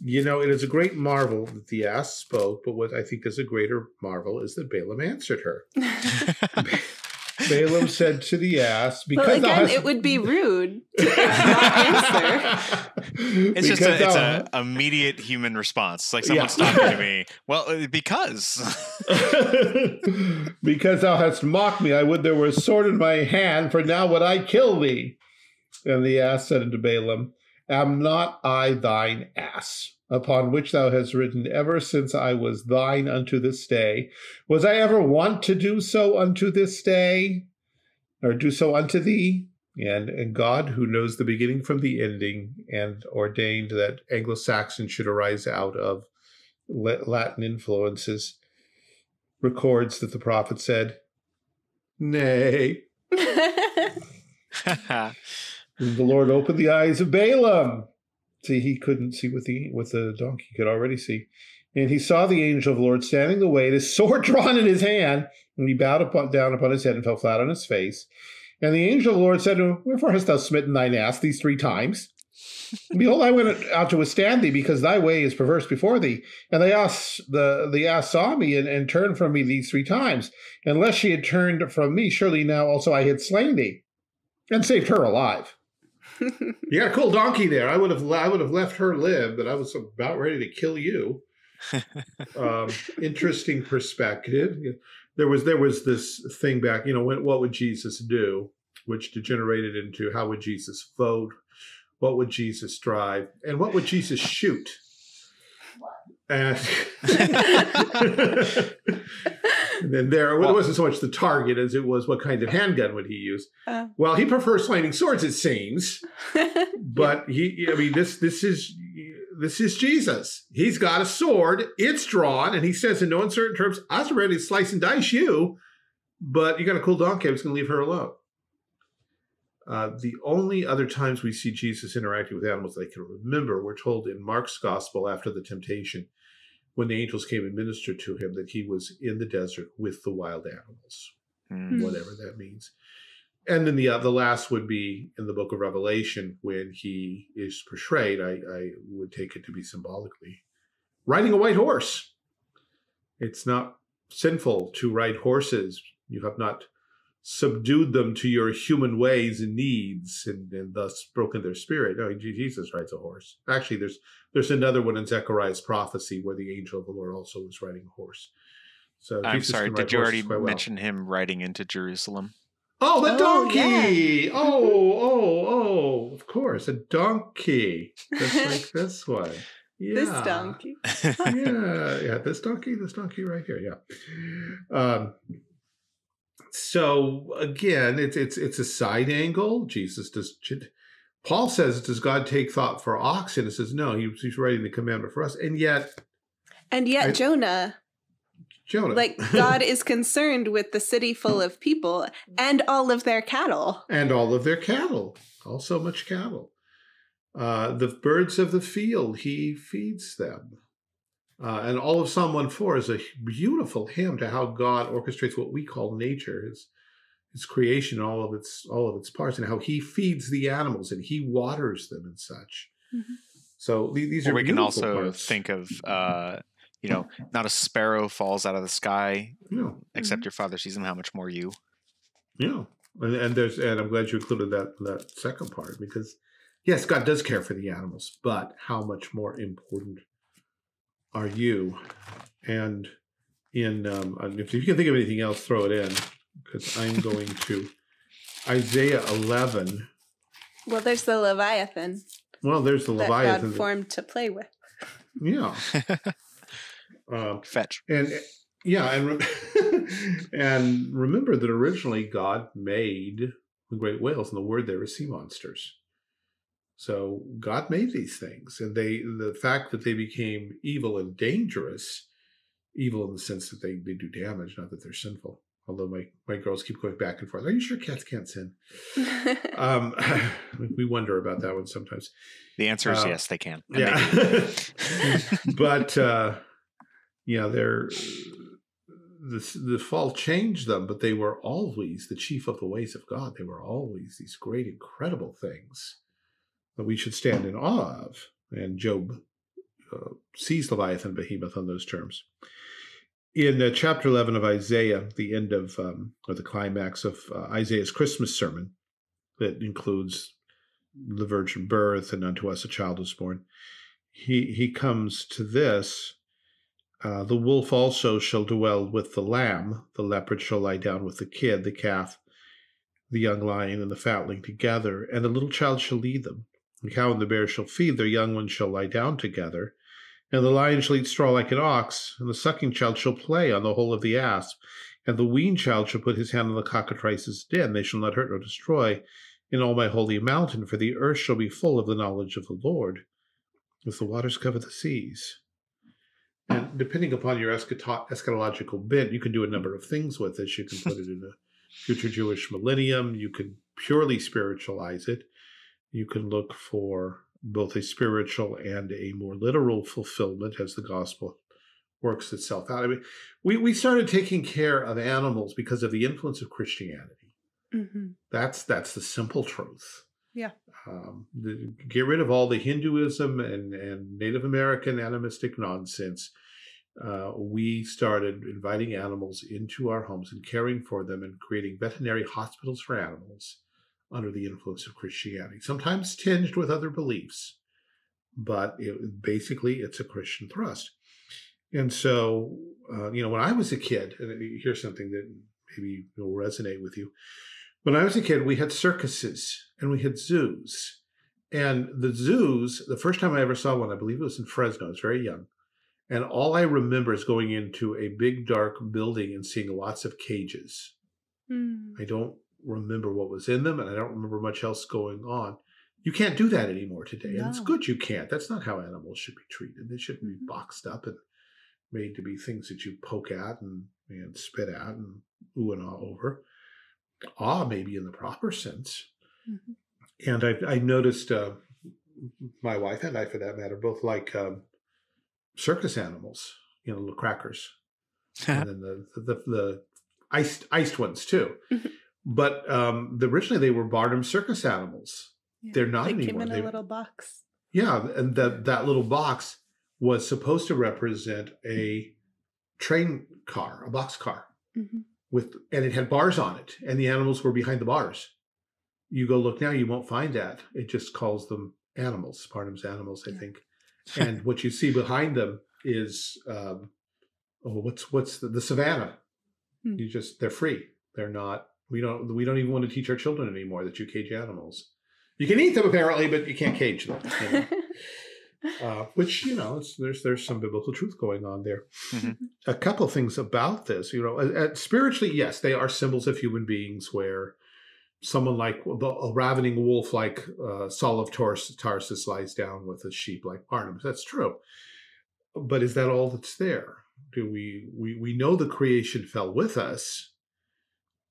You know, it is a great marvel that the ass spoke, but what I think is a greater marvel is that Balaam answered her. <laughs> <laughs> Balaam said to the ass, "Because well, again, hast... it would be rude <laughs> to not answer." It's just a, it's a immediate human response. It's like someone's yeah. talking to me. Well, uh, because <laughs> because thou hast mocked me, I would there were a sword in my hand. For now would I kill thee. And the ass said unto Balaam, Am not I thine ass? Upon which thou hast written ever since I was thine unto this day. Was I ever wont to do so unto this day, or do so unto thee? And, and God, who knows the beginning from the ending, and ordained that Anglo Saxon should arise out of Latin influences, records that the prophet said, Nay. <laughs> the Lord opened the eyes of Balaam See, he couldn't see what the what the donkey could already see. And he saw the angel of the Lord standing the way, his <laughs> sword drawn in his hand, and he bowed upon, down upon his head and fell flat on his face. And the angel of the Lord said to him, Wherefore hast thou smitten thine ass these three times? Behold, I went out to withstand thee, because thy way is perverse before thee. And the ass, the, the ass saw me and, and turned from me these three times. Unless she had turned from me, surely now also I had slain thee, and saved her alive <laughs> you got a cool donkey there. I would have I would have left her live, but I was about ready to kill you. <laughs> um, interesting perspective. There was there was this thing back. You know, when, what would Jesus do? Which degenerated into how would Jesus vote? What would Jesus drive? And what would Jesus shoot? And, <laughs> and then there, well, it wasn't so much the target as it was what kind of handgun would he use. Uh, well, he prefers sliding swords, it seems. <laughs> but he, I mean, this this is this is Jesus. He's got a sword. It's drawn, and he says in no uncertain terms, "I was ready to slice and dice you, but you got a cool donkey. I'm just going to leave her alone." Uh, the only other times we see Jesus interacting with animals that I can remember, we're told in Mark's gospel after the temptation, when the angels came and ministered to him that he was in the desert with the wild animals, mm. whatever that means. And then the uh, the last would be in the book of Revelation when he is portrayed. I, I would take it to be symbolically riding a white horse. It's not sinful to ride horses. You have not subdued them to your human ways and needs and, and thus broken their spirit. No, Jesus rides a horse. Actually, there's there's another one in Zechariah's prophecy where the angel of the Lord also was riding a horse. So I'm Jesus sorry, did you already mention well. him riding into Jerusalem? Oh, the oh, donkey! Yeah. oh, <laughs> oh, oh! Of course, a donkey, just <laughs> like this one. Yeah. This donkey. <laughs> yeah, yeah, this donkey, this donkey right here. Yeah. Um, so again, it's it's it's a side angle. Jesus does. Paul says, "Does God take thought for oxen?" It says, "No, he, he's writing the commandment for us." And yet, and yet, I, Jonah, Jonah, like God is <laughs> concerned with the city full of people and all of their cattle, and all of their cattle, also much cattle. Uh, the birds of the field, he feeds them. Uh, and all of Psalm 104 is a beautiful hymn to how God orchestrates what we call nature, his, his creation, all of its all of its parts, and how He feeds the animals and He waters them and such. Mm-hmm. So these are. we can also parts. think of, uh, you know, not a sparrow falls out of the sky, no. except mm-hmm. your Father sees them. How much more you? Yeah, and, and there's and I'm glad you included that that second part because yes, God does care for the animals, but how much more important are you? And in um, if you can think of anything else, throw it in because I'm <laughs> going to Isaiah 11. Well, there's the Leviathan. Well, there's the that Leviathan God formed to play with. Yeah. <laughs> um, Fetch. And yeah, and re- <laughs> and remember that originally God made the great whales, and the word there is sea monsters. So God made these things, and they the fact that they became evil and dangerous, evil in the sense that they, they do damage, not that they're sinful. Although my, my girls keep going back and forth. Are you sure cats can't sin? <laughs> Um, <laughs> we wonder about that one sometimes. The answer is Uh, yes, they can. and Yeah. do. <laughs> but uh yeah they're the, the fall changed them but they were always the chief of the ways of god they were always these great incredible things that we should stand in awe of. And job uh, sees leviathan behemoth on those terms. In uh, chapter 11 of isaiah the end of um, or the climax of uh, isaiah's christmas sermon that includes the virgin birth and unto us a child is born he he comes to this uh, the wolf also shall dwell with the lamb. The leopard shall lie down with the kid the calf the young lion and the fatling together and the little child shall lead them the cow and the bear shall feed their young ones shall lie down together and the lion shall eat straw like an ox and the sucking child shall play on the hole of the asp and the weaned child shall put his hand on the cockatrice's den they shall not hurt nor destroy in all my holy mountain for the earth shall be full of the knowledge of the lord as the waters cover the seas. And depending upon your eschato- eschatological bent, you can do a number of things with this. You can put it in a future Jewish millennium. You can purely spiritualize it. You can look for both a spiritual and a more literal fulfillment as the gospel works itself out. I mean, we, we started taking care of animals because of the influence of Christianity. Mhm. That's that's the simple truth. Yeah. Um, the, get rid of all the Hinduism and, and Native American animistic nonsense. Uh, we started inviting animals into our homes and caring for them and creating veterinary hospitals for animals under the influence of Christianity, sometimes tinged with other beliefs, but it, basically it's a Christian thrust. And so, uh, you know, when I was a kid, and here's something that maybe will resonate with you. When I was a kid, we had circuses and we had zoos. And the zoos, the first time I ever saw one, I believe it was in Fresno. I was very young. And all I remember is going into a big dark building and seeing lots of cages. Mm. I don't remember what was in them and I don't remember much else going on. You can't do that anymore today. And it's good you can't. That's not how animals should be treated. They shouldn't Mhm. be boxed up and made to be things that you poke at and, and spit at and ooh and ah over. Ah, maybe in the proper sense. Mhm. And I, I noticed uh, my wife and I, for that matter, both like um, circus animals, you know, little crackers <laughs> and then the the, the iced iced ones too. But um, the, originally they were Barnum circus animals. Yeah. They're not they came anymore. in They- a little box. Yeah, and that that little box was supposed to represent a train car, a box car Mhm. with, and it had bars on it, and the animals were behind the bars. You go look now, you won't find that. It just calls them animals, Barnum's animals, I Yeah. think. And what you see behind them is, um, oh, what's what's the, the savannah? Hmm. You just they're free. They're not. We don't. We don't even want to teach our children anymore that you cage animals. You can eat them apparently, but you can't cage them. you know? <laughs> uh, which you know, it's, there's there's some biblical truth going on there. Mhm. A couple things about this, you know, uh, uh, spiritually, yes, they are symbols of human beings. Where someone like the, a ravening wolf, like uh, Saul of Tars- Tarsus, lies down with a sheep like Barnabas. That's true, but is that all that's there? Do we we we know the creation fell with us?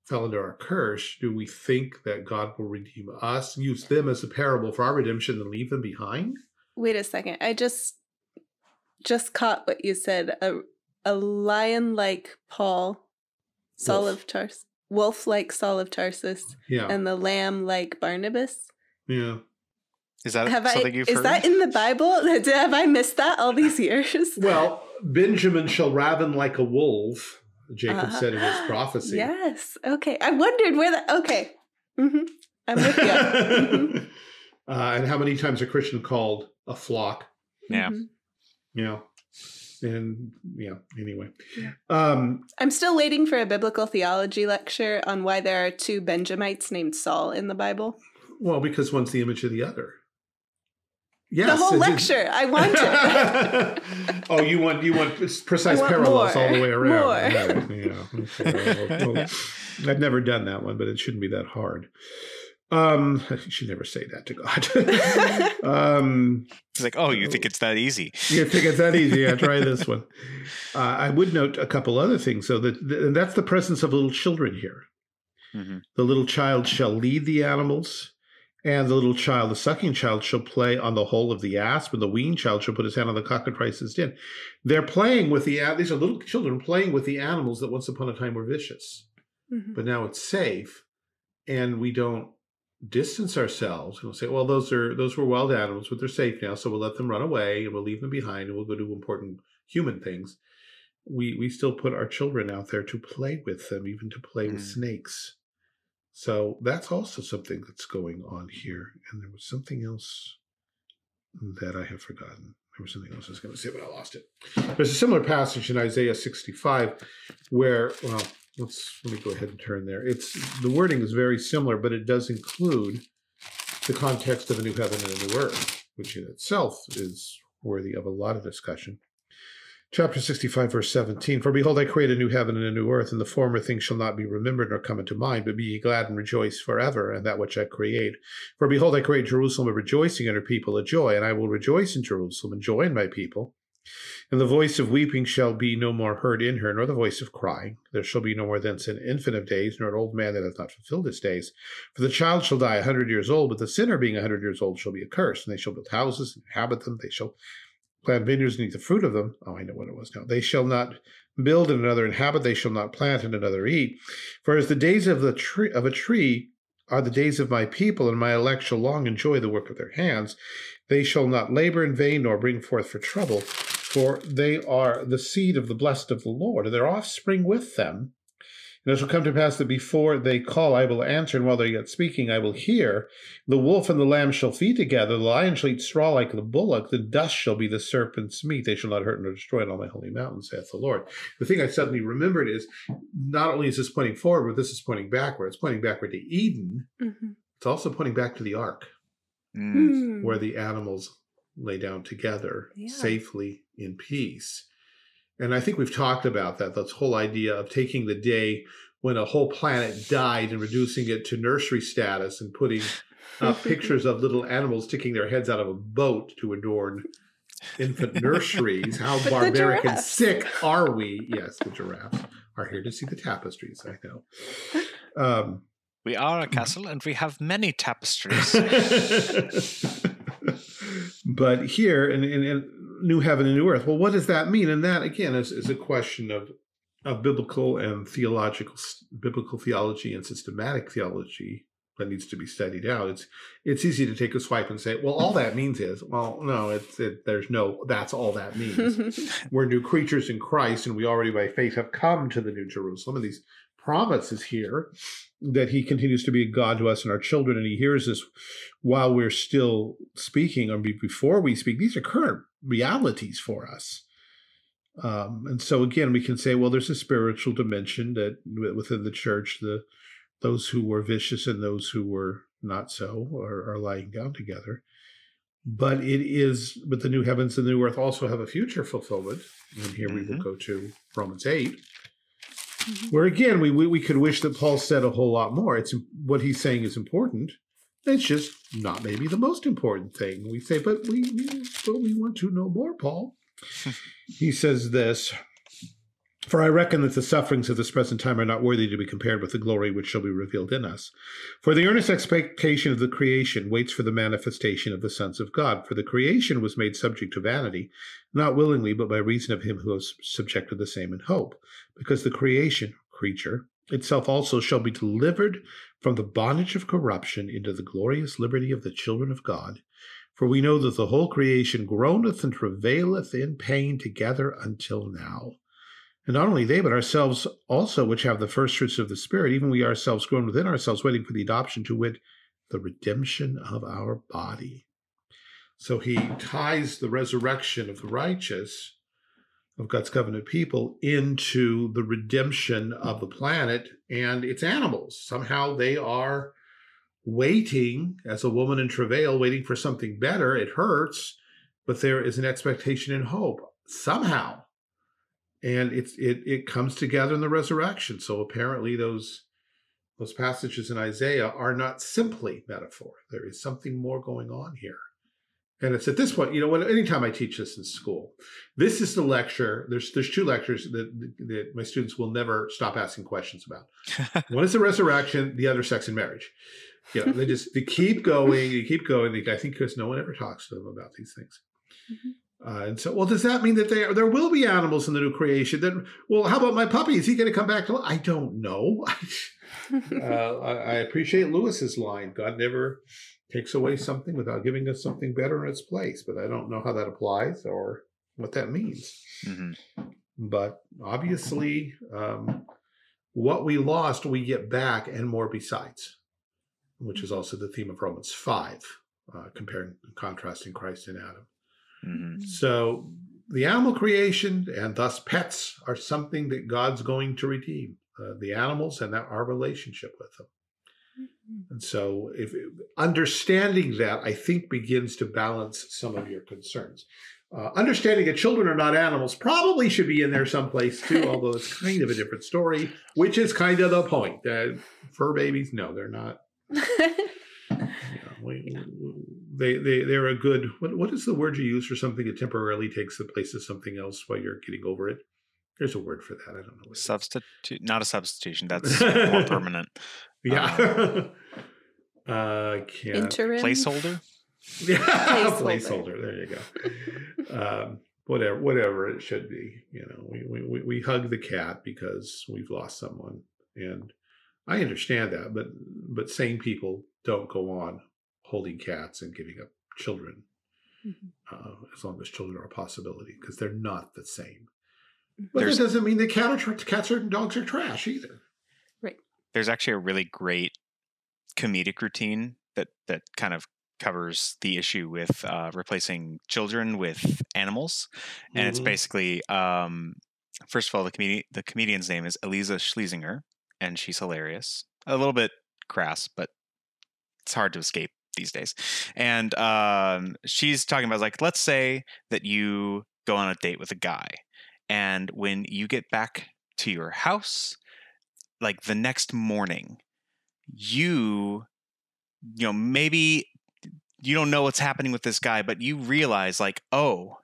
Fell under our curse. Do we think that God will redeem us, use them as a parable for our redemption, and leave them behind? Wait a second. I just just caught what you said. A a lion like Paul, Saul Wolf. of Tarsus, wolf like Saul of Tarsus, Yeah, and the lamb like Barnabas. yeah. Is that Have I? something you've Is heard? that in the Bible? <laughs> Did, have I missed that all these years? Well, Benjamin shall raven like a wolf. Jacob Uh-huh. said in his prophecy. Yes. Okay. I wondered where that. Okay. hmm I'm with you. Mhm. <laughs> uh, and how many times a Christian called a flock? Yeah. Mhm. You know, and yeah. Anyway, Yeah. um, I'm still waiting for a biblical theology lecture on why there are two Benjamites named Saul in the Bible. well, because one's the image of the other. Yes, the whole it's- lecture. I want it. <laughs> oh, you want you want precise want parallels more. all the way around. More. Right, yeah. Okay, well, well, I've never done that one, but it shouldn't be that hard. Um, <laughs> you should never say that to God. <laughs> um, It's like, oh, you think it's that easy? you think it's that easy? Yeah, try this one. Uh, I would note a couple other things. So that and that's the presence of little children here. hmm The little child shall lead the animals, and the little child, the sucking child, shall play on the hole of the asp, and the weaned child shall put his hand on the cockatrice's den. They're playing with the these are little children playing with the animals that once upon a time were vicious, Mhm. but now it's safe, and we don't distance ourselves. We'll say, well, those are those were wild animals, but they're safe now, so we'll let them run away, and we'll leave them behind, and we'll go do important human things. We we still put our children out there to play with them, even to play with Mm. snakes. So that's also something that's going on here. And there was something else that I have forgotten. There was something else I was going to say, but I lost it. There's a similar passage in Isaiah 65 where, well, let's let me go ahead and turn there. It's the wording is very similar, but it does include the context of a new heaven and a new earth, which in itself is worthy of a lot of discussion. Chapter 65, verse 17 For behold, I create a new heaven and a new earth, and the former things shall not be remembered nor come into mind, but be ye glad and rejoice forever in that which I create. For behold, I create Jerusalem a rejoicing and her people a joy, and I will rejoice in Jerusalem and joy in my people. And the voice of weeping shall be no more heard in her, nor the voice of crying. There shall be no more thence an infant of days, nor an old man that hath not fulfilled his days. For the child shall die a hundred years old, but the sinner being a hundred years old shall be accursed. And they shall build houses and inhabit them. They shall plant vineyards and eat the fruit of them. Oh, I know what it was now. They shall not build and another inhabit. They shall not plant and another eat. For as the days of the tree of a tree are the days of my people, and my elect shall long enjoy the work of their hands. They shall not labor in vain nor bring forth for trouble, for they are the seed of the blessed of the Lord, and their offspring with them. And it shall come to pass that before they call, I will answer, and while they are yet speaking, I will hear. The wolf and the lamb shall feed together, the lion shall eat straw like the bullock, the dust shall be the serpent's meat. They shall not hurt nor destroy it on my holy mountain, saith the Lord. The thing I suddenly remembered is not only is this pointing forward, but this is pointing backward. It's pointing backward to Eden. Mhm. It's also pointing back to the ark, Mm. Hmm. where the animals lay down together Yeah. safely in peace. And I think we've talked about that, this whole idea of taking the day when a whole planet died and reducing it to nursery status and putting uh, <laughs> pictures of little animals sticking their heads out of a boat to adorn infant <laughs> nurseries. How the barbaric and sick are we? Yes, the giraffes are here to see the tapestries, I know. Um, We are a castle and we have many tapestries. <laughs> but here in, in, in New Heaven and New Earth, well, what does that mean? And that again is, is a question of of biblical and theological biblical theology and systematic theology that needs to be studied out. It's it's easy to take a swipe and say, well, all that means is, well, no, it's it, there's no that's all that means. <laughs> We're new creatures in Christ, and we already by faith have come to the New Jerusalem, and these promises here that He continues to be a God to us and our children, and He hears us while we're still speaking or before we speak. These are current realities for us. Um, and so again, we can say, well, there's a spiritual dimension that within the church, the those who were vicious and those who were not so are, are lying down together. But it is, but the new heavens and the new earth also have a future fulfillment. And here we will Mhm. go to Romans 8, Mhm. where again, we, we, we could wish that Paul said a whole lot more. It's what he's saying is important. It's just not maybe the most important thing. We say, but we, we but we want to know more, Paul. <laughs> he says this For I reckon that the sufferings of this present time are not worthy to be compared with the glory which shall be revealed in us. For the earnest expectation of the creation waits for the manifestation of the sons of God. For the creation was made subject to vanity, not willingly, but by reason of him who has subjected the same in hope, because the creation, creature, itself also shall be delivered from the bondage of corruption into the glorious liberty of the children of God. For we know that the whole creation groaneth and travaileth in pain together until now. And not only they, but ourselves also, which have the first fruits of the Spirit, even we ourselves groan within ourselves, waiting for the adoption to wit, the redemption of our body. So he ties the resurrection of the righteous, of God's covenant people, into the redemption of the planet and its animals. Somehow they are waiting as a woman in travail, waiting for something better. It hurts, but there is an expectation and hope somehow. And it's it it comes together in the resurrection. So apparently those those passages in Isaiah are not simply metaphor. There is something more going on here. And it's at this point, you know, when anytime I teach this in school, this is the lecture. There's there's two lectures that, that my students will never stop asking questions about. <laughs> One is the resurrection, the other sex and marriage. You know, they just they keep going, they keep going. I think because no one ever talks to them about these things. Mm-hmm. Uh, and so, well, does that mean that there there will be animals in the new creation? Then, well, how about my puppy? Is he going to come back to? I don't know. <laughs> uh, I, I appreciate Lewis's line. God never takes away something without giving us something better in its place. But I don't know how that applies or what that means. Mm-hmm. But obviously, um, what we lost, we get back and more besides, which is also the theme of Romans 5, uh, comparing and contrasting Christ and Adam. Mm-hmm. So the animal creation and thus pets are something that God's going to redeem. Uh, the animals and our relationship with them. Mm-hmm. And so, if understanding that, I think begins to balance some of your concerns. Uh, understanding that children are not animals probably should be in there someplace too, <laughs> although it's kind of a different story, which is kind of the point. Uh, fur babies, no, they're not. <laughs> we, they, they, they're a good, what, what is the word you use for something that temporarily takes the place of something else while you're getting over it? There's a word for that. I don't know. Substitute, not a substitution. That's more <laughs> permanent. Yeah. Um, <laughs> uh, can't. Interim placeholder. <laughs> Yeah, placeholder. placeholder. There you go. um, whatever, whatever it should be. You know, we, we we hug the cat because we've lost someone, and I understand that. But but sane people don't go on holding cats and giving up children, mm-hmm. uh, as long as children are a possibility, because they're not the same. But There's, that doesn't mean that cat are, cats and dogs are trash either. Right. There's actually a really great comedic routine that that kind of covers the issue with uh, replacing children with animals, and mm-hmm. it's basically um, first of all the comedian the comedian's name is Iliza Schlesinger, and she's hilarious. A little bit crass, but it's hard to escape these days. And um, she's talking about like, let's say that you go on a date with a guy and when you get back to your house, like the next morning, you, you know, maybe you don't know what's happening with this guy, but you realize, like, oh,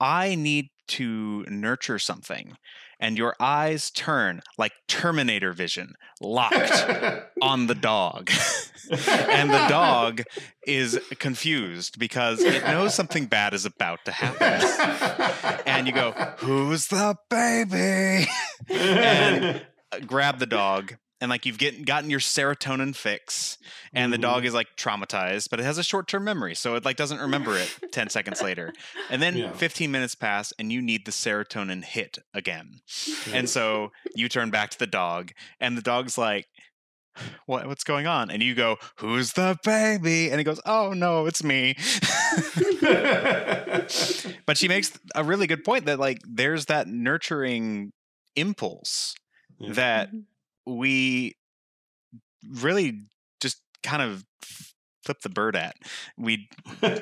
I need to nurture something. And your eyes turn like Terminator vision, locked <laughs> on the dog. <laughs> and the dog is confused because it knows something bad is about to happen. and you go, Who's the baby? <laughs> and uh, grab the dog and like you've get, gotten your serotonin fix and the dog mm-hmm. is like traumatized but it has a short-term memory so it like doesn't remember it <laughs> 10 seconds later. And then yeah. 15 minutes pass and you need the serotonin hit again. And so you turn back to the dog and the dog's like what what's going on? And you go who's the baby? And he goes oh no it's me. <laughs> But she makes a really good point that like there's that nurturing impulse yeah. that mm-hmm we really just kind of flip the bird at. We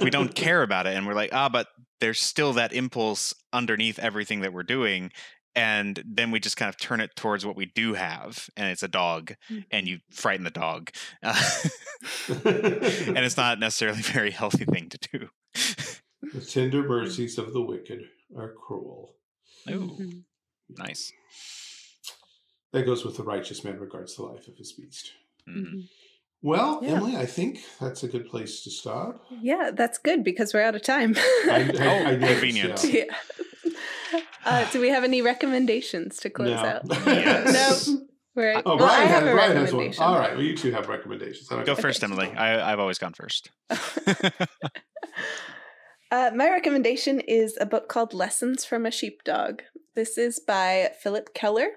we don't <laughs> care about it and we're like, ah, but there's still that impulse underneath everything that we're doing. And then we just kind of turn it towards what we do have, and it's a dog, and mm-hmm. you frighten the dog. Uh, <laughs> and it's not <laughs> necessarily a very healthy thing to do. The tender mercies of the wicked are cruel. Ooh, nice. That goes with the righteous man regards the life of his beast. Mm-hmm. Well, yeah. Emily, I think that's a good place to stop. Yeah, that's good because we're out of time. I, I, I <laughs> oh, convenient. Yeah. Uh, do we have any recommendations to close no. out? <laughs> yes. No. Right. Oh, well, Brian, has, Brian has one. All right. Well, you two have recommendations. Go okay. first, Emily. I, I've always gone first. <laughs> uh, my recommendation is a book called Lessons from a Sheepdog. This is by Phillip Keller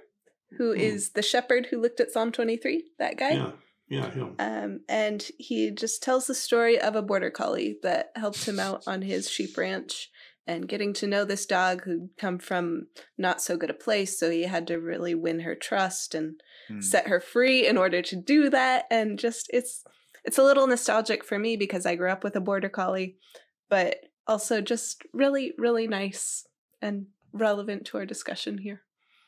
who mm. is the shepherd who looked at Psalm 23, that guy. Yeah. Yeah, him. Um, and he just tells the story of a border collie that helped him out on his sheep ranch and getting to know this dog who'd come from not so good a place. So he had to really win her trust and mm. set her free in order to do that. And just it's it's a little nostalgic for me because I grew up with a border collie, but also just really, really nice and relevant to our discussion here.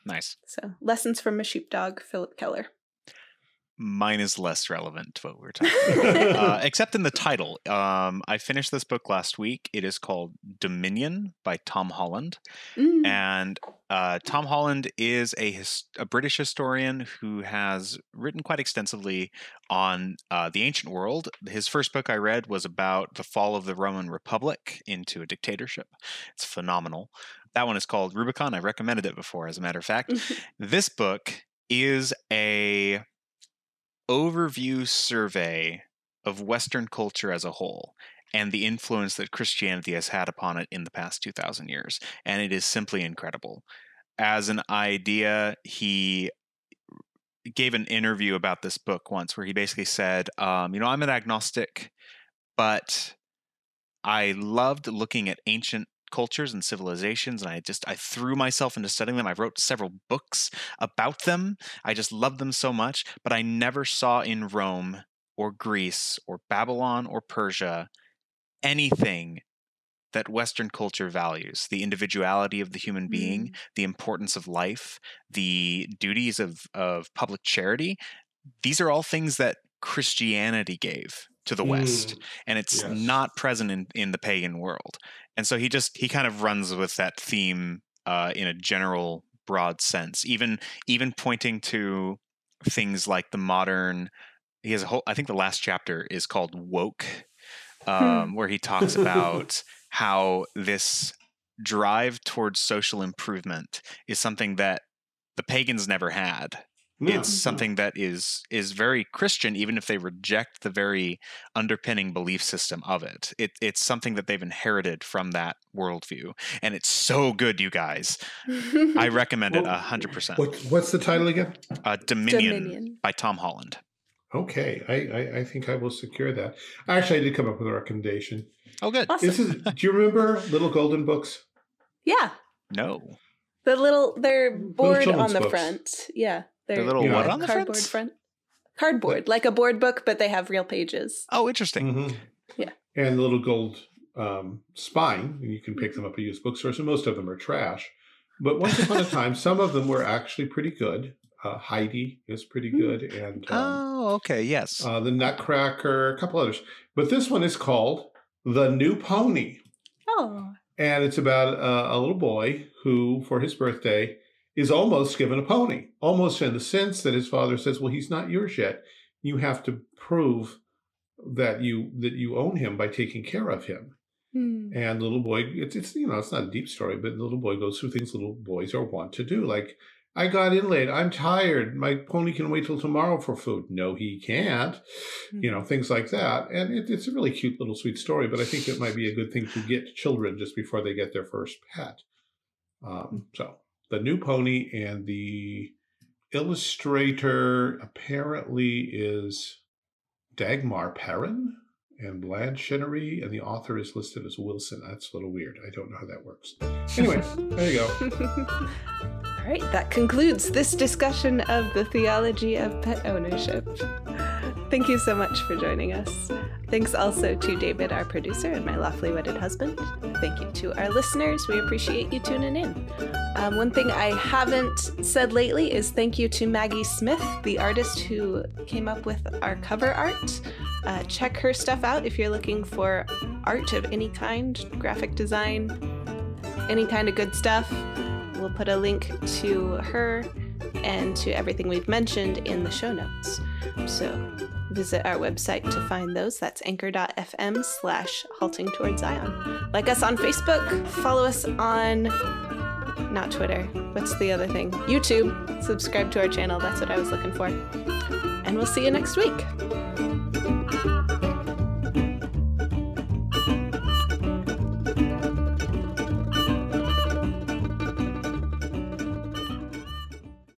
Nice. So, Lessons from a Sheepdog, Phillip Keller. mine is less relevant to what we're talking about, uh, <laughs> except in the title. Um, I finished this book last week. It is called Dominion by Tom Holland, Mm. and uh, Tom Holland is a his- a British historian who has written quite extensively on uh, the ancient world. His first book I read was about the fall of the Roman Republic into a dictatorship. It's phenomenal. That one is called Rubicon. I recommended it before, as a matter of fact. <laughs> This book is a overview survey of Western culture as a whole and the influence that Christianity has had upon it in the past 2,000 years. And it is simply incredible. As an idea, he gave an interview about this book once where he basically said, um, You know, I'm an agnostic, but I loved looking at ancient cultures and civilizations and i just i threw myself into studying them. I wrote several books about them. I just loved them so much but i never saw in rome or greece or babylon or persia anything that western culture values the individuality of the human being the importance of life the duties of of public charity. These are all things that christianity gave to the west Mm, and it's Yes. not present in, in the pagan world and so he just he kind of runs with that theme uh, in a general broad sense even even pointing to things like the modern he has a whole i think the last chapter is called woke um, where he talks <laughs> about how this drive towards social improvement is something that the pagans never had yeah, it's yeah. something that is is very Christian, even if they reject the very underpinning belief system of it. it. It's something that they've inherited from that worldview, and it's so good, you guys. I <laughs> recommend it Well, a hundred percent. What, what's the title again? Uh, Dominion, Dominion. by Tom Holland. Okay, I, I, I think I will secure that. Actually, I did come up with a recommendation. Oh, good. Awesome. This is. do you remember Little Golden Books? Yeah. No, The little they're board on the books. front. Yeah. They're little Yeah. what on the cardboard front? front? Cardboard, like a board book, but they have real pages. Oh, interesting. Mhm. Yeah. And the little gold um, spine, and you can pick them up at used bookstores, and most of them are trash. But once upon a <laughs> time, some of them were actually pretty good. Uh, Heidi is pretty Hmm. good, and um, Oh, okay. Yes. uh, the Nutcracker, a couple others. But this one is called The New Pony. Oh. And it's about uh, a little boy who, for his birthday, is almost given a pony. Almost in the sense that his father says, "Well, he's not yours yet. You have to prove that you that you own him by taking care of him." Hmm. And little boy, it's it's you know, it's not a deep story, but the little boy goes through things little boys are wont to do, like. I got in late. I'm tired. My pony can wait till tomorrow for food. No, he can't. You know, things like that. And it, it's a really cute little sweet story, but I think it might be a good thing to get children just before they get their first pet. Um, so the new pony and the illustrator apparently is Dagmar Perrin and Blanche Shinnery, and the author is listed as Wilson. That's a little weird. I don't know how that works. Anyway, <laughs> there you go. All right, that concludes this discussion of the theology of pet ownership. Thank you so much for joining us. Thanks also to David, our producer, and my lawfully wedded husband. Thank you to our listeners. We appreciate you tuning in. Um, one thing I haven't said lately is thank you to Maggie Smith, the artist who came up with our cover art. Uh, check her stuff out if you're looking for art of any kind, graphic design, any kind of good stuff. We'll put a link to her and to everything we've mentioned in the show notes. So visit our website to find those. That's anchor.fm slash halting towards Zion. Like us on Facebook, follow us on not Twitter. What's the other thing? YouTube. Subscribe to our channel. That's what I was looking for. And we'll see you next week.